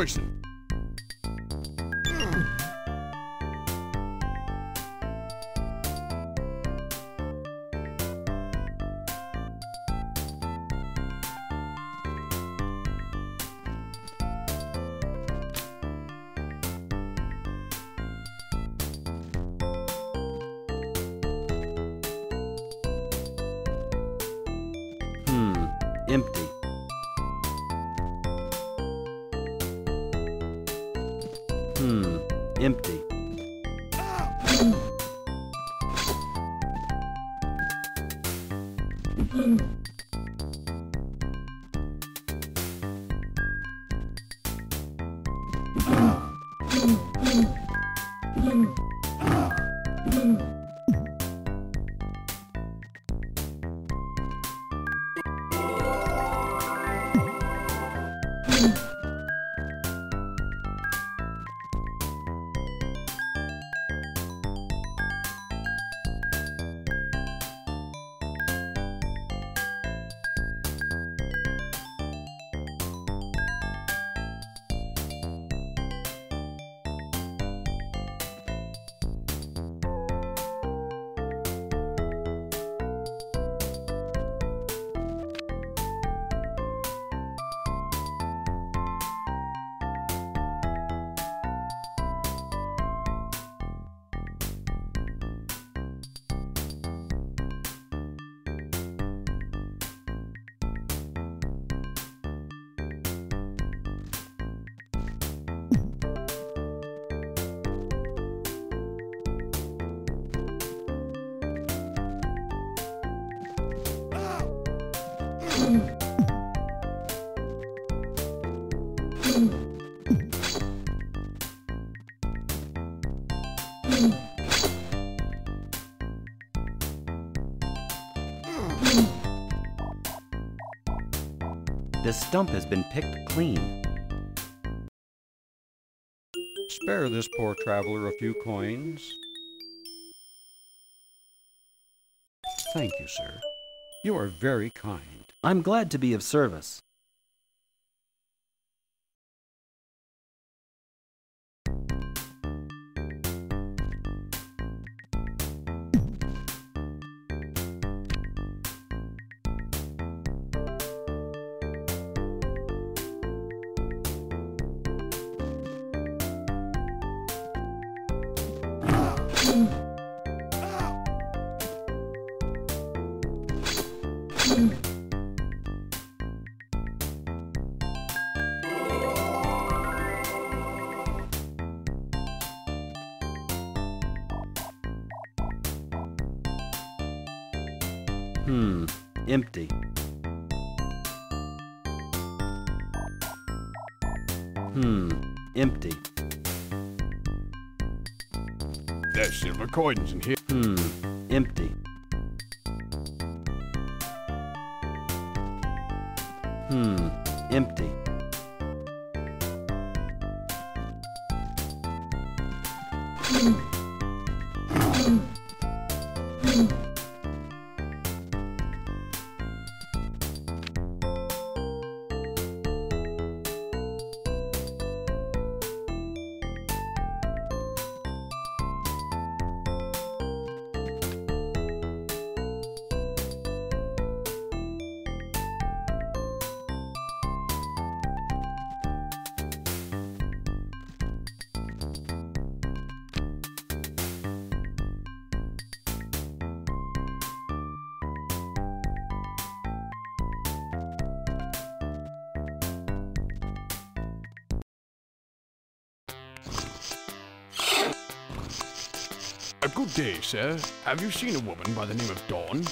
I've stump has been picked clean. Spare this poor traveler a few coins. Thank you, sir. You are very kind. I'm glad to be of service. There's silver coins in here. Hmm, empty. Hmm, empty. Sir. Have you seen a woman by the name of Dawn?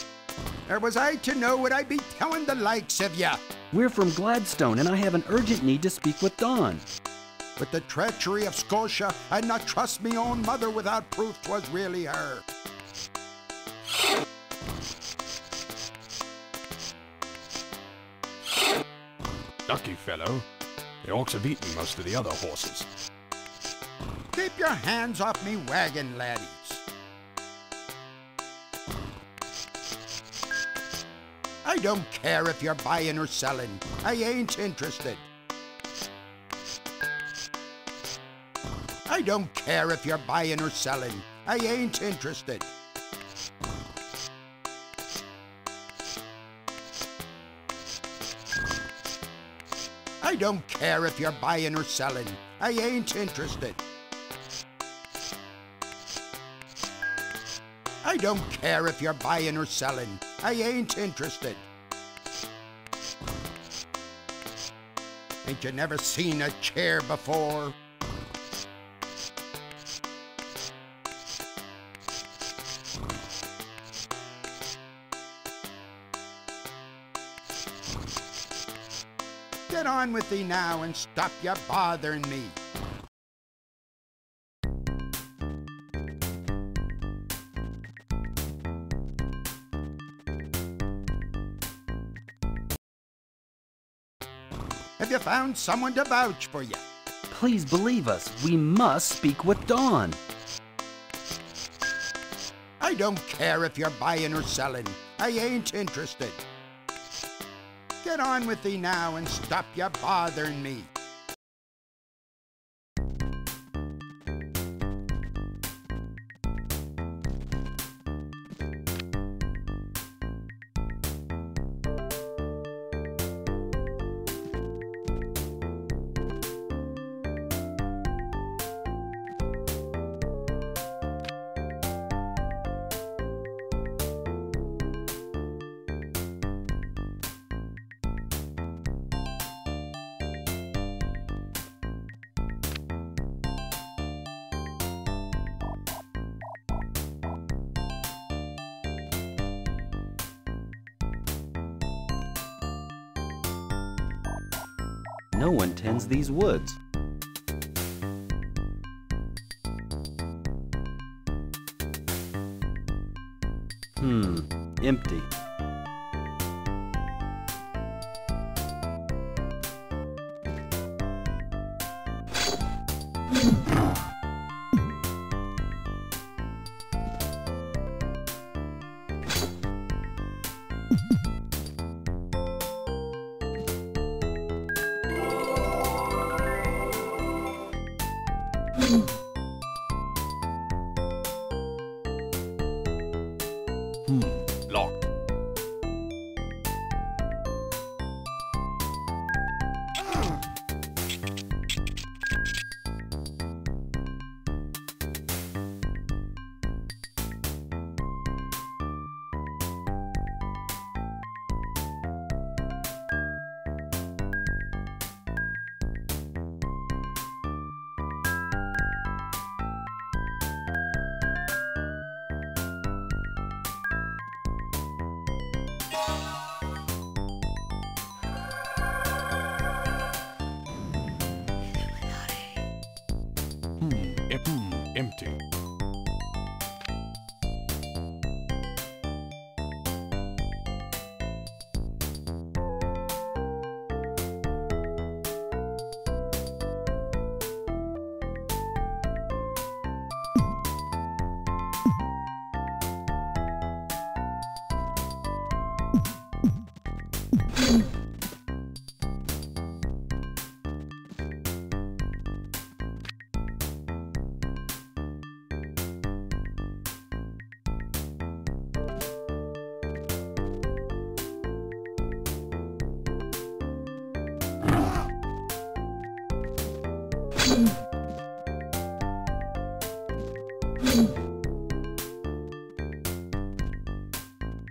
Or was I to know would I'd be telling the likes of ya? We're from Gladstone, and I have an urgent need to speak with Dawn. With the treachery of Scotia, I'd not trust me own mother without proof 'twas really her. Lucky fellow. The orcs have eaten most of the other horses. Keep your hands off me wagon, laddies. I don't care if you're buying or selling. I ain't interested. I don't care if you're buying or selling. I ain't interested. I don't care if you're buying or selling. I ain't interested. I don't care if you're buying or selling. I ain't interested. Ain't you never seen a chair before? Get on with thee now and stop ya bothering me. Found someone to vouch for you? Please believe us. We must speak with Dawn. I don't care if you're buying or selling. I ain't interested. Get on with thee now and stop ya bothering me. These woods.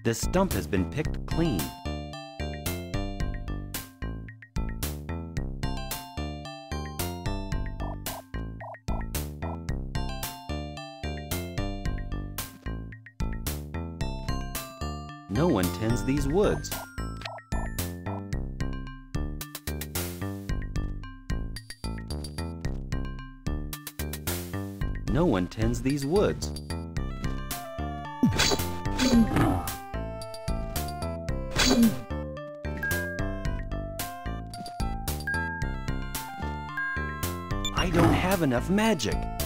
The stump has been picked clean. No one tends these woods. No one tends these woods. Enough magic.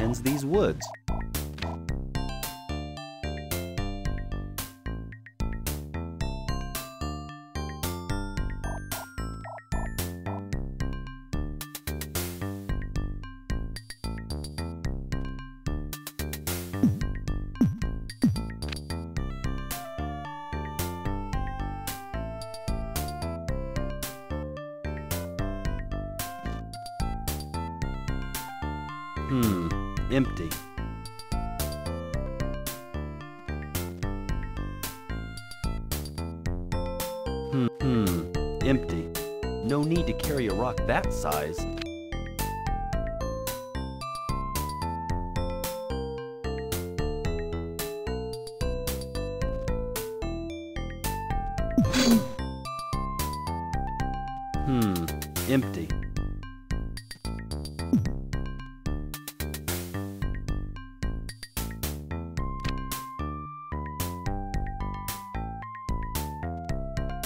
No one tends these woods. That size. Hmm, empty.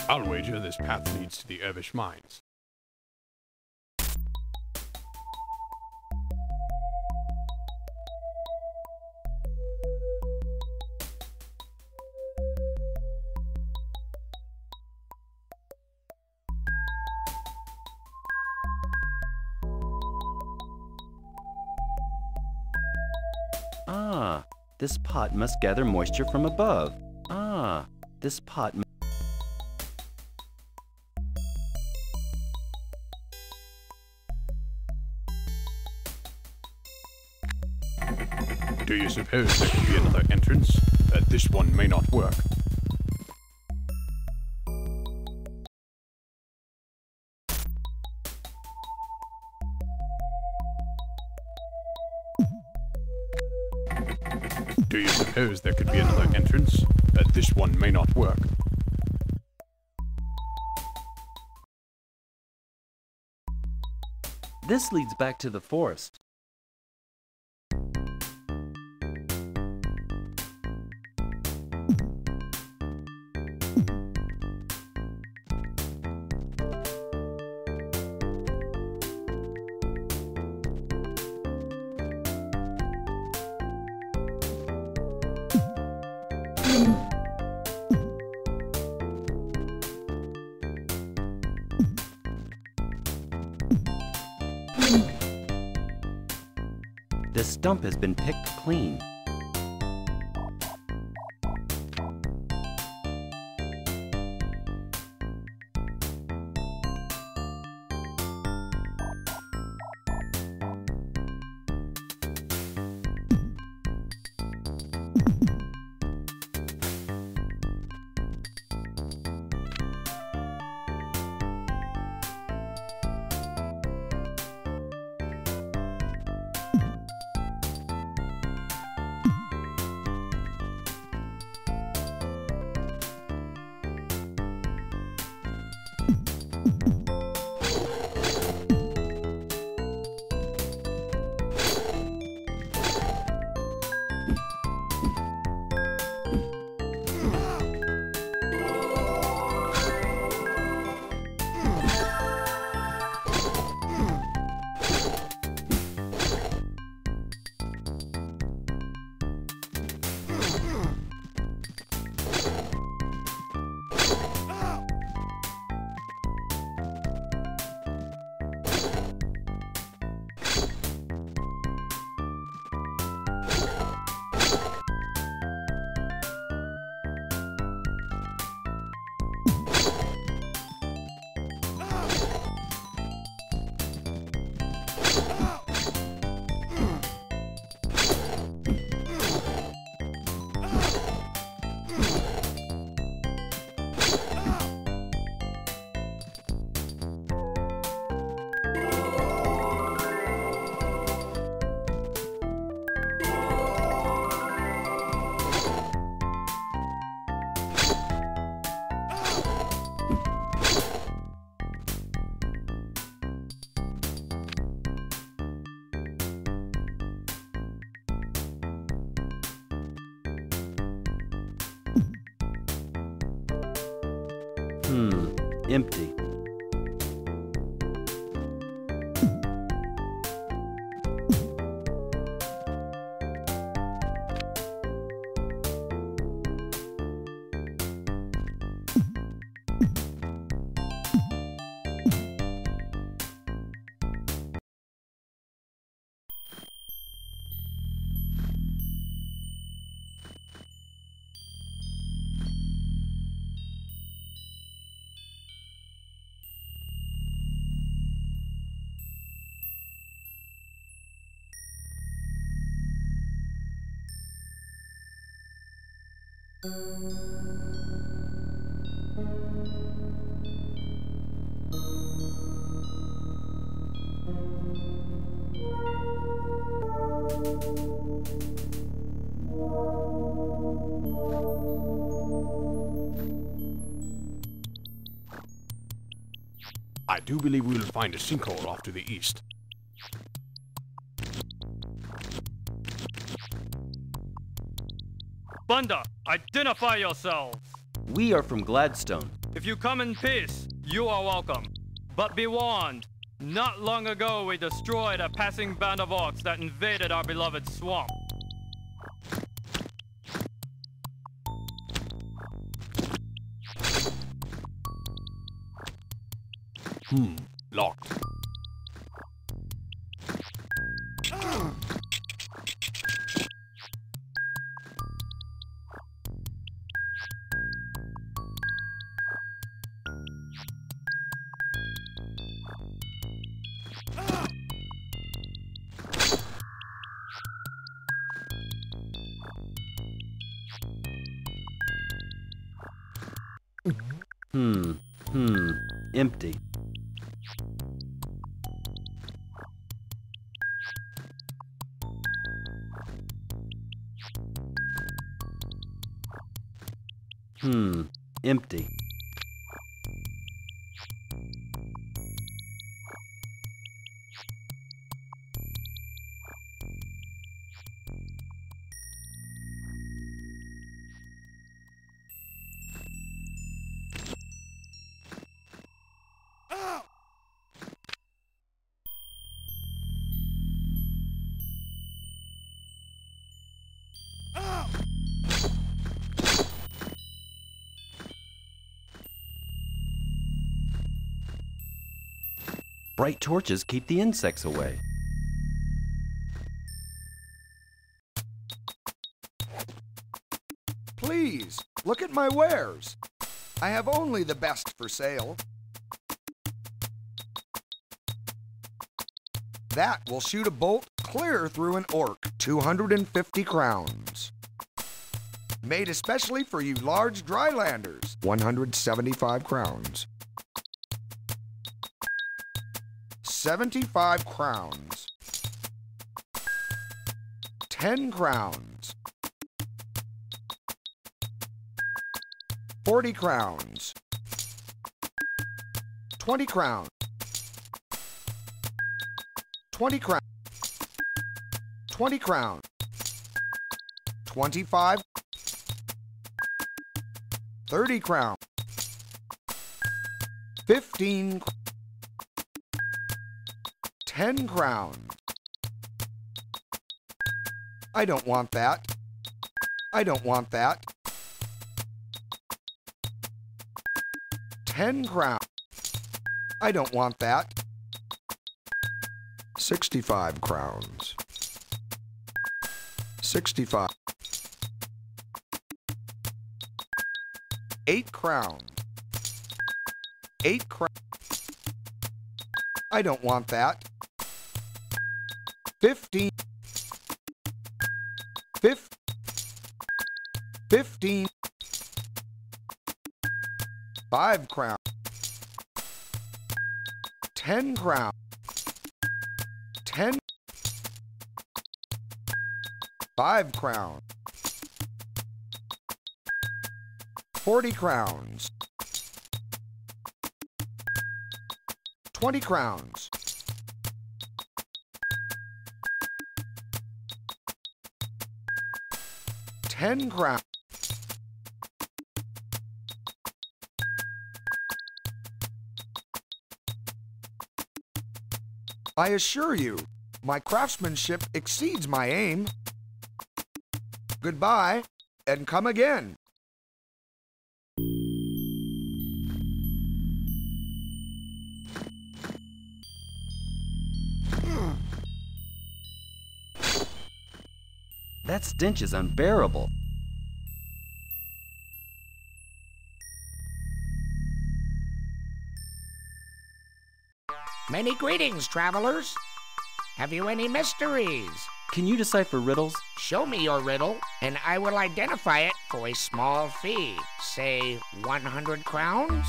I'll wager this path leads to the Urbish mines. Pot must gather moisture from above. Ah, this pot. Do you suppose there could be another entrance? That this one may not work. Suppose there could be another entrance? but this one may not work. This leads back to the forest. Stump has been picked clean. I do believe we will find a sinkhole off to the east. Bunda, identify yourselves. We are from Gladstone. If you come in peace, you are welcome. But be warned, not long ago we destroyed a passing band of orcs that invaded our beloved swamp. Hmm, Hmm, empty. Bright torches keep the insects away. Please, look at my wares. I have only the best for sale. That will shoot a bolt clear through an orc. 250 crowns. Made especially for you large drylanders. 175 crowns. 75 crowns. 10 crowns. 40 crowns. 20 crowns. 20 crowns. 20 crowns. 25. 30 crowns. 15 cr- 10 crowns. I don't want that. I don't want that. 10 crowns. I don't want that. 65 crowns. 65. 8 crowns. 8 crowns. I don't want that. 15. 15. 15. 5 crown. 10 crown. 10. 5 crown. 40 crowns. 20 crowns. Ten crowns. I assure you, my craftsmanship exceeds my aim. Goodbye, and come again. That stench is unbearable. Many greetings, travelers. Have you any mysteries? Can you decipher riddles? Show me your riddle, and I will identify it for a small fee. Say 100 crowns?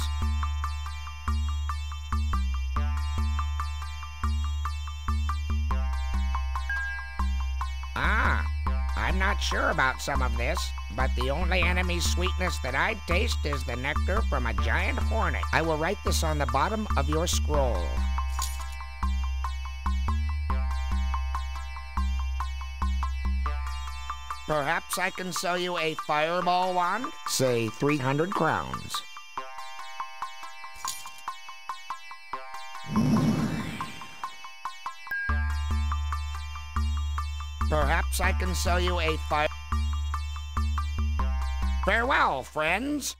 Sure about some of this, but the only enemy sweetness that I taste is the nectar from a giant hornet. I will write this on the bottom of your scroll. Perhaps I can sell you a fireball wand? Say 300 crowns. Perhaps I can sell you a fire. Farewell, friends.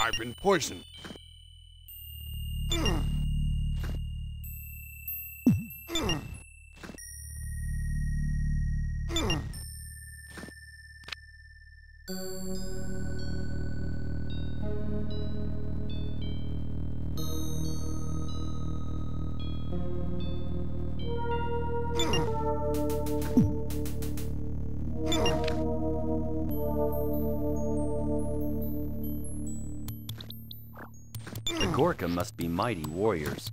I've been poisoned. Mighty warriors.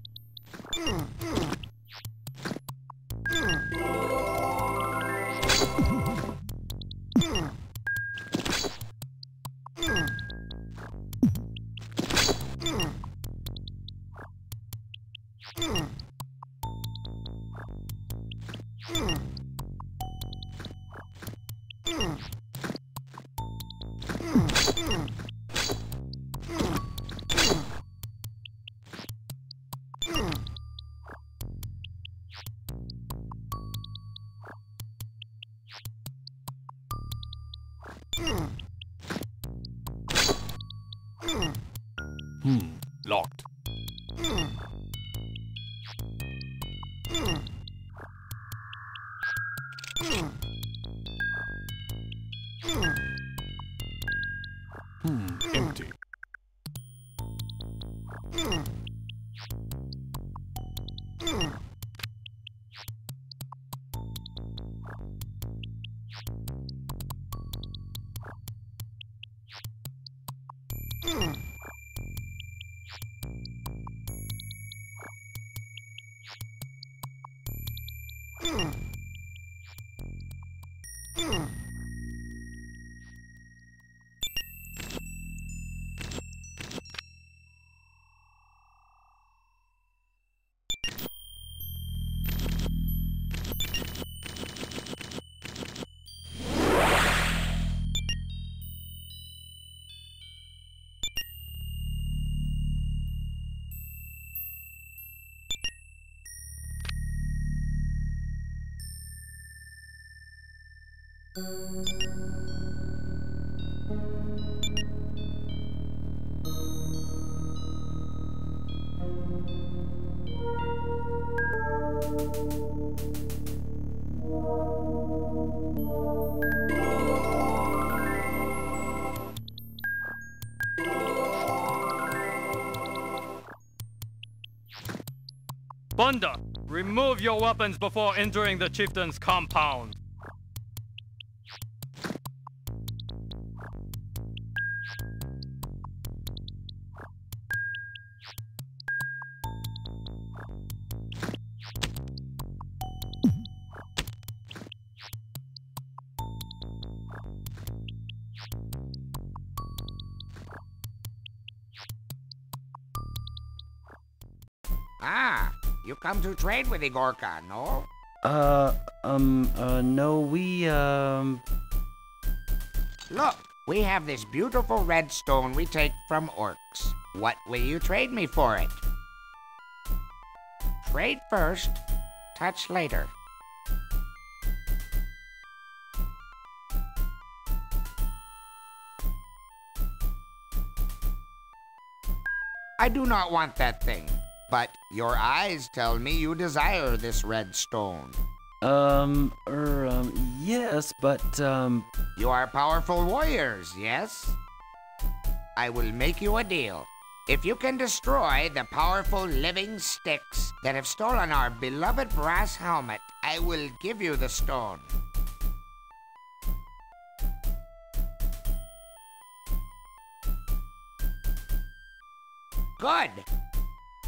Bunda, remove your weapons before entering the chieftain's compound. You come to trade with the Gorkha, no? Uh, um, uh, no, we, um. Look, we have this beautiful red stone we take from orcs. What will you trade me for it? Trade first, touch later. I do not want that thing, but your eyes tell me you desire this red stone. Um, er, um, yes, but, um. You are powerful warriors, yes? I will make you a deal. If you can destroy the powerful living sticks that have stolen our beloved brass helmet, I will give you the stone. Good.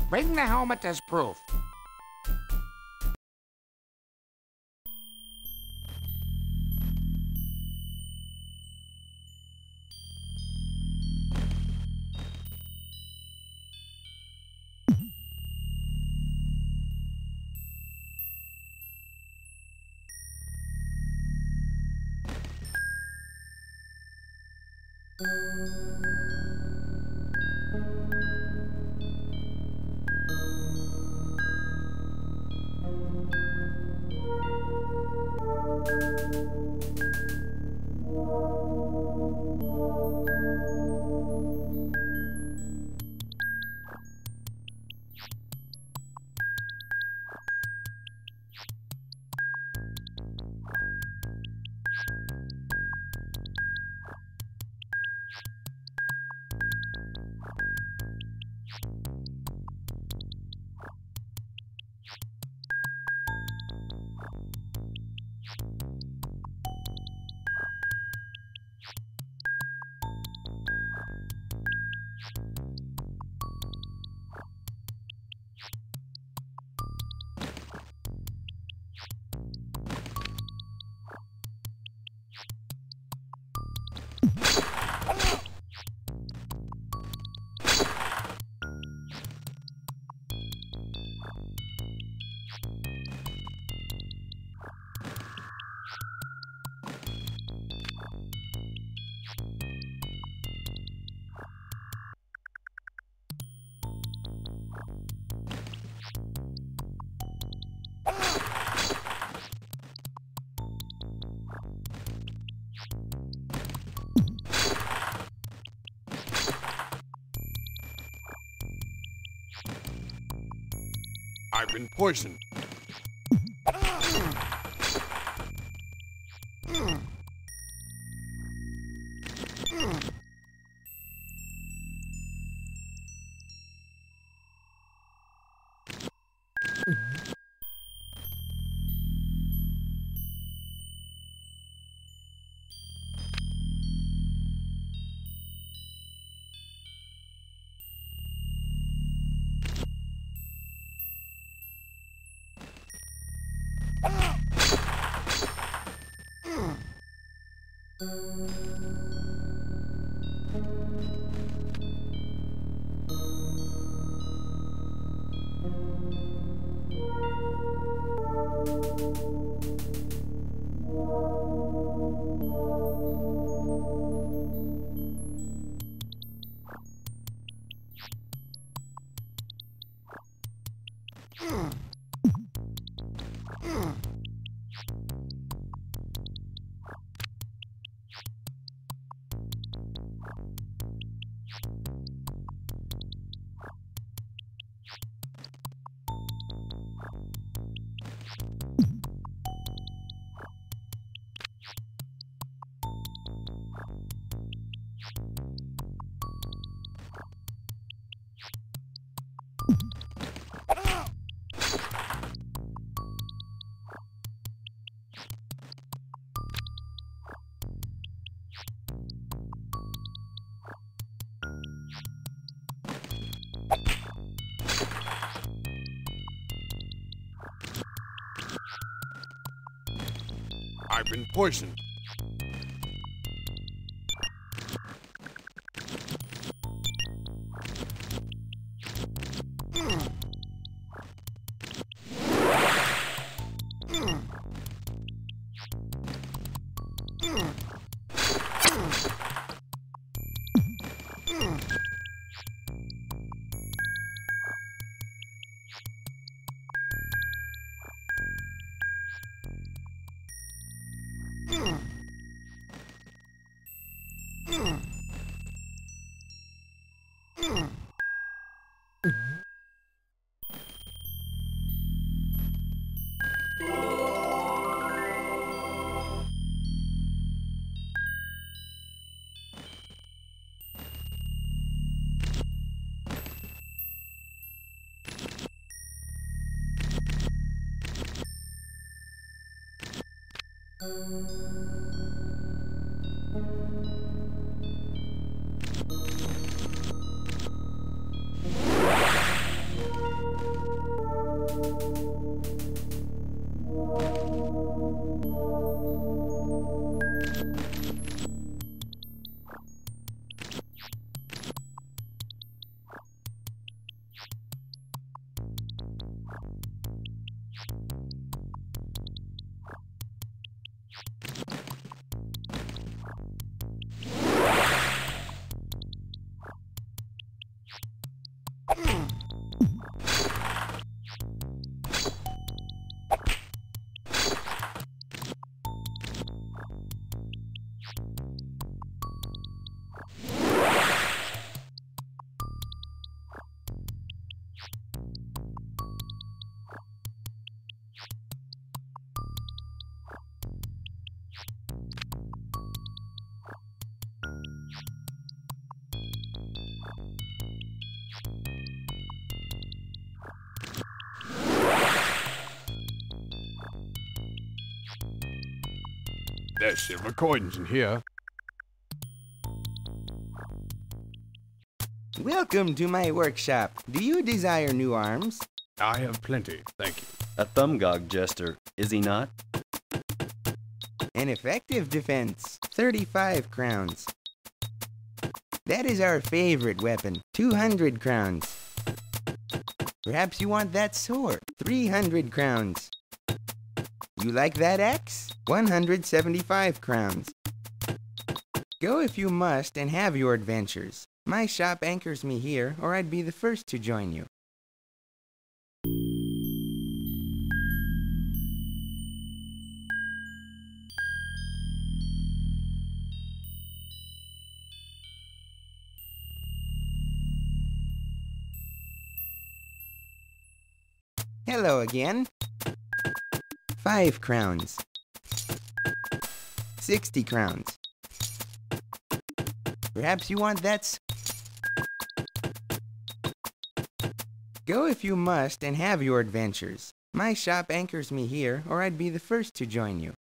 Bring the helmet as proof. I've been poisoned. Thank you. I've been poisoned. There's silver coins in here. Welcome to my workshop. Do you desire new arms? I have plenty, thank you. A Thumbgog jester, is he not? An effective defense. 35 crowns. That is our favorite weapon. 200 crowns. Perhaps you want that sword. 300 crowns. You like that axe? 175 crowns. Go if you must and have your adventures. My shop anchors me here, or I'd be the first to join you. Hello again. Five crowns. Sixty crowns. Perhaps you want that. Go if you must and have your adventures. My shop anchors me here, or I'd be the first to join you.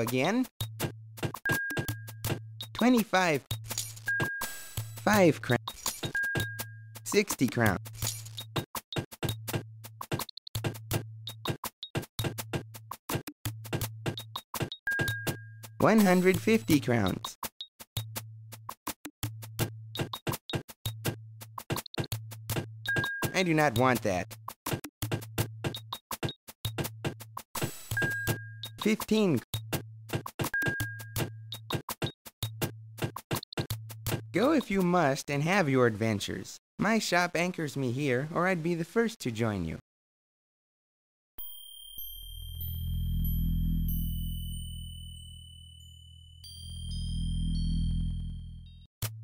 again. 25. 5 crown. 60 crown. One hundred fifty crowns. I do not want that. 15 if you must and have your adventures. My shop anchors me here, or I'd be the first to join you.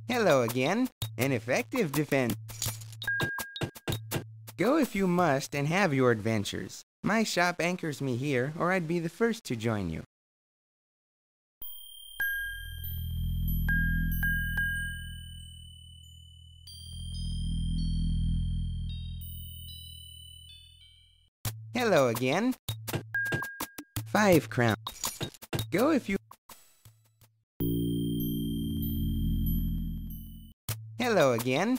Hello again. An effective defense. Go if you must and have your adventures. My shop anchors me here, or I'd be the first to join you. Hello again. Five crown. Go if you. Hello again.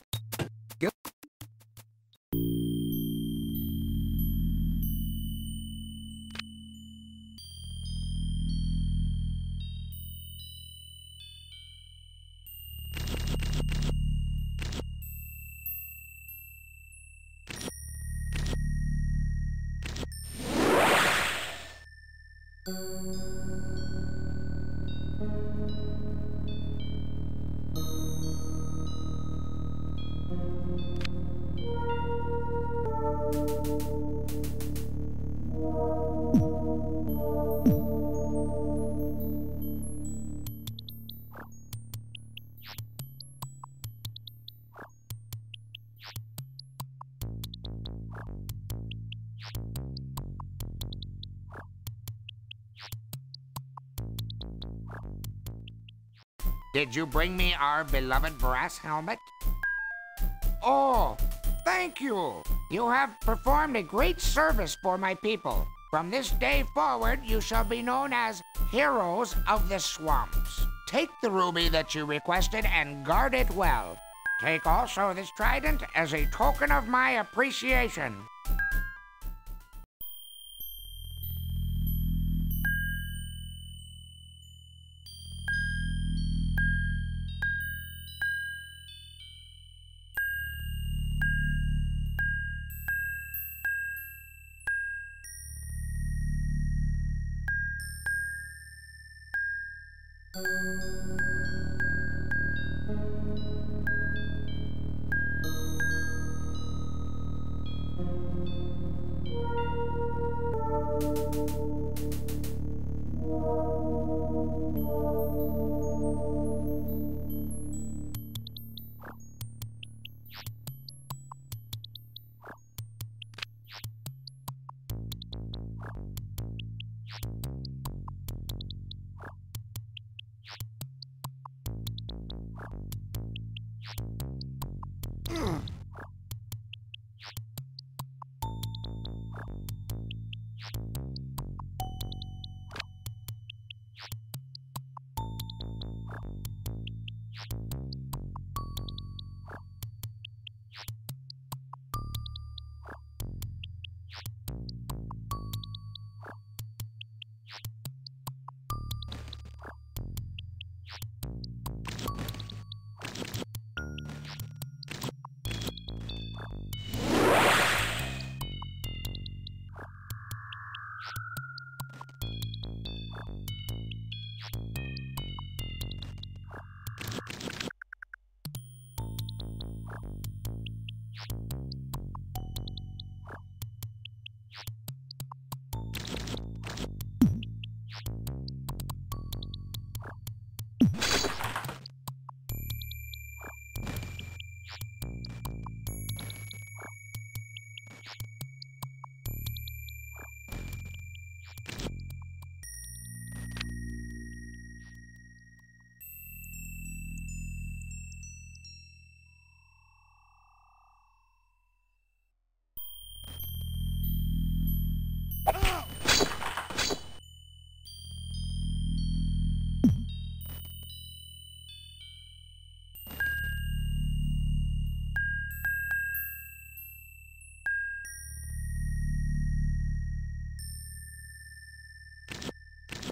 Did you bring me our beloved brass helmet? Oh, thank you. You have performed a great service for my people. From this day forward, you shall be known as heroes of the swamps. Take the ruby that you requested and guard it well. Take also this trident as a token of my appreciation.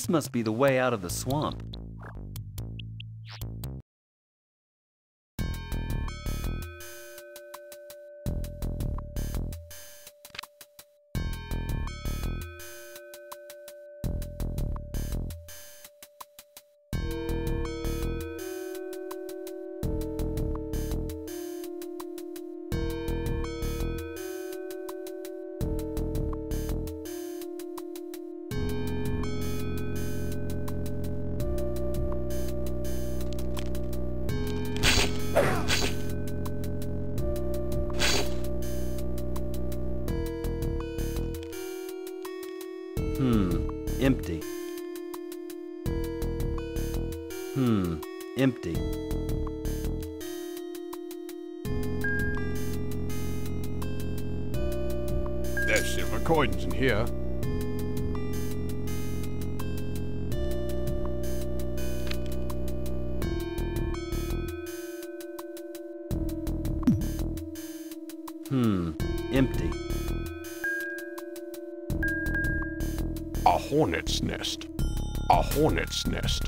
This must be the way out of the swamp. Hmm, empty. A hornet's nest. A hornet's nest.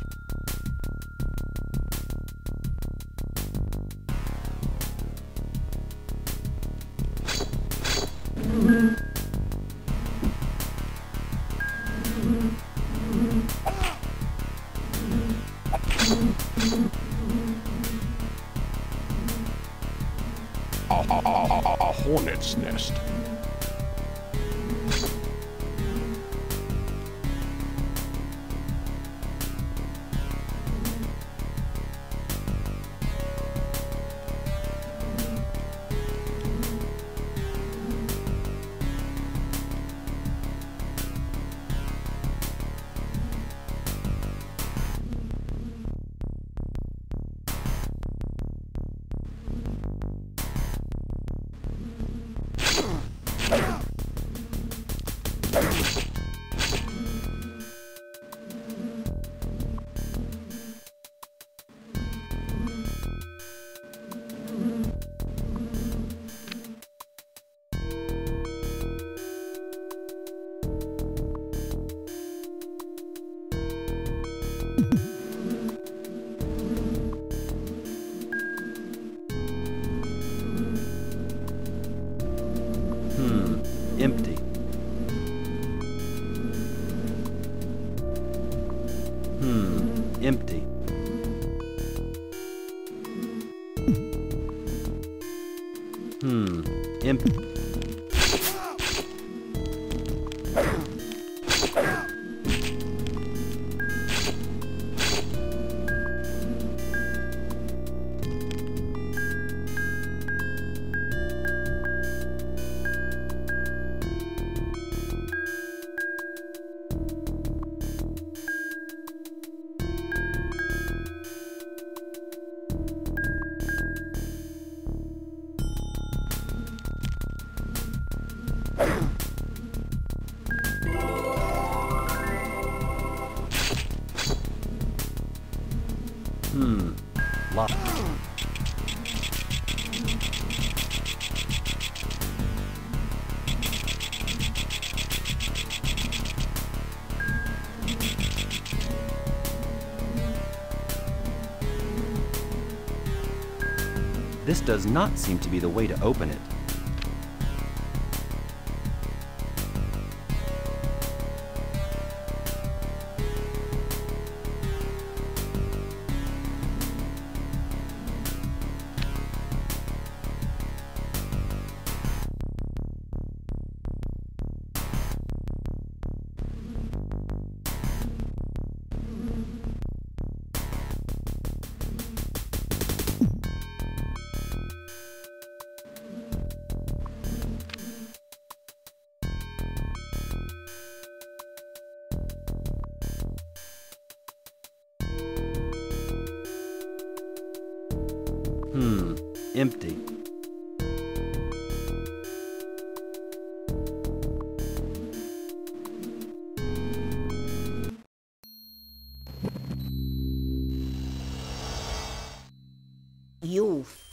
Does not seem to be the way to open it.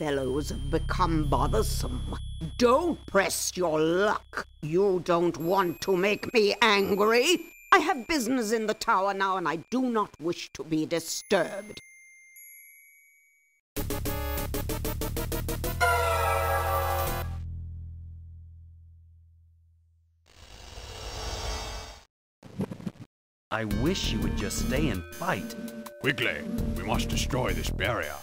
Fellows have become bothersome. Don't press your luck. You don't want to make me angry. I have business in the tower now, and I do not wish to be disturbed. I wish you would just stay and fight. Quickly, we must destroy this barrier.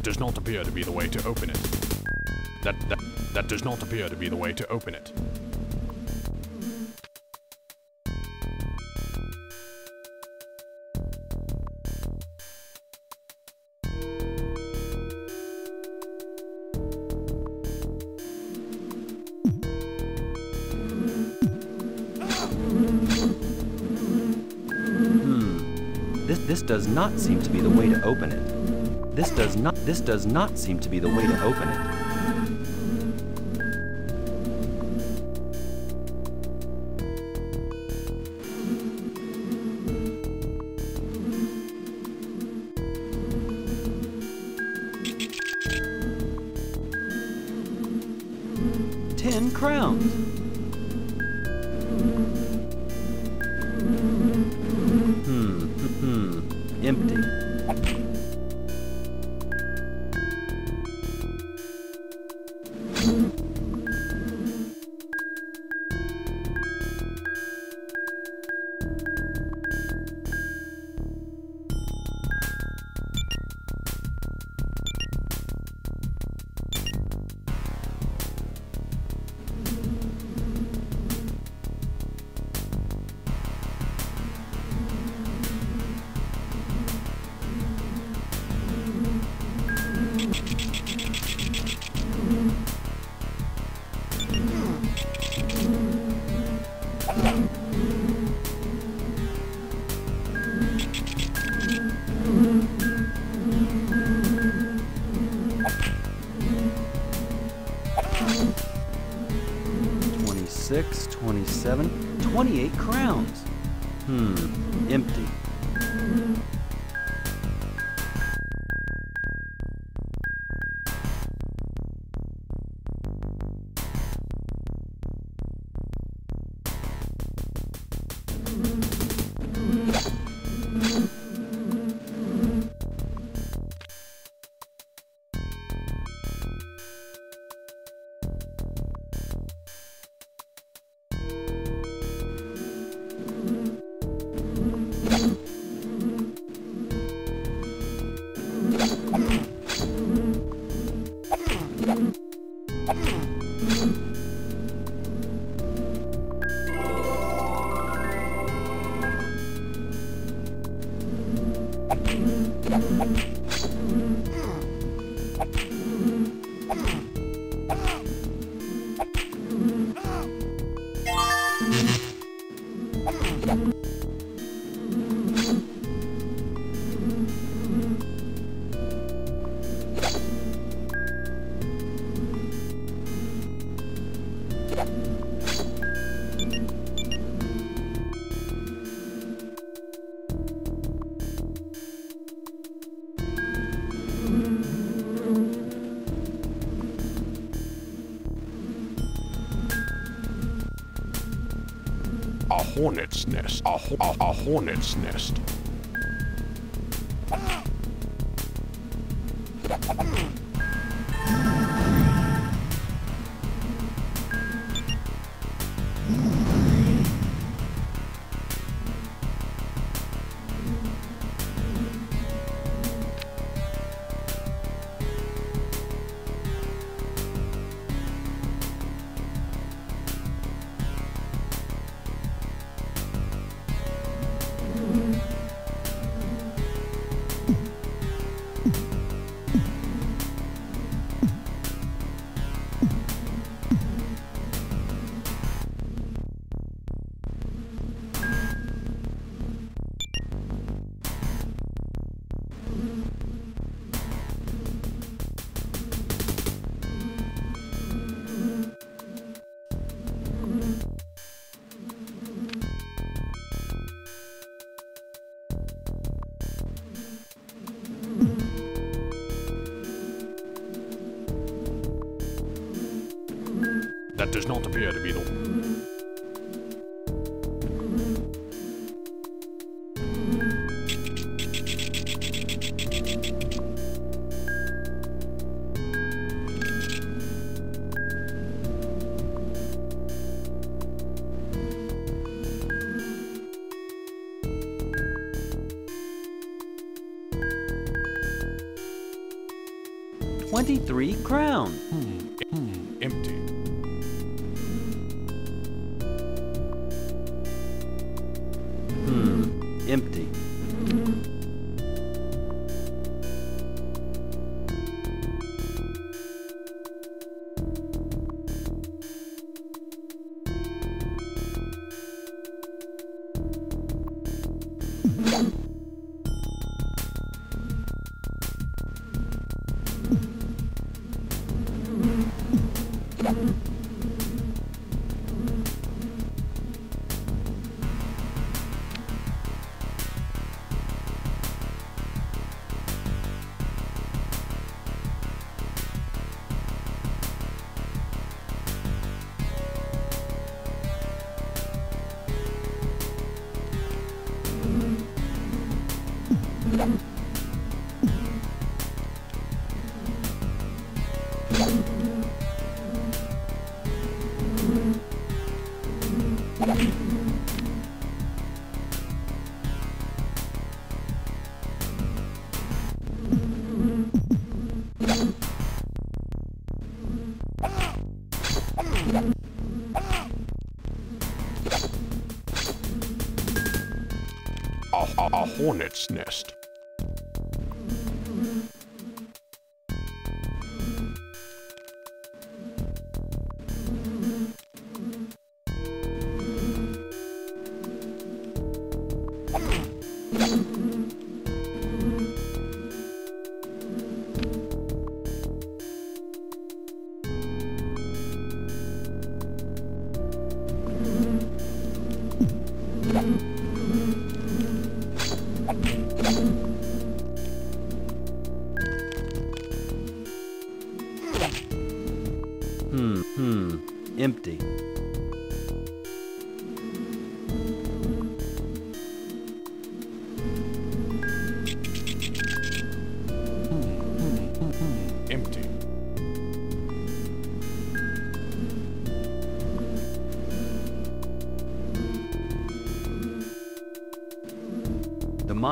That does not appear to be the way to open it. That, that, that does not appear to be the way to open it. Hmm. Does not seem to be the way to open it. This does not this does not seem to be the way to open it. A hornet's nest. A, ho- a, a hornet's nest.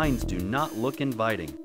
Mines do not look inviting.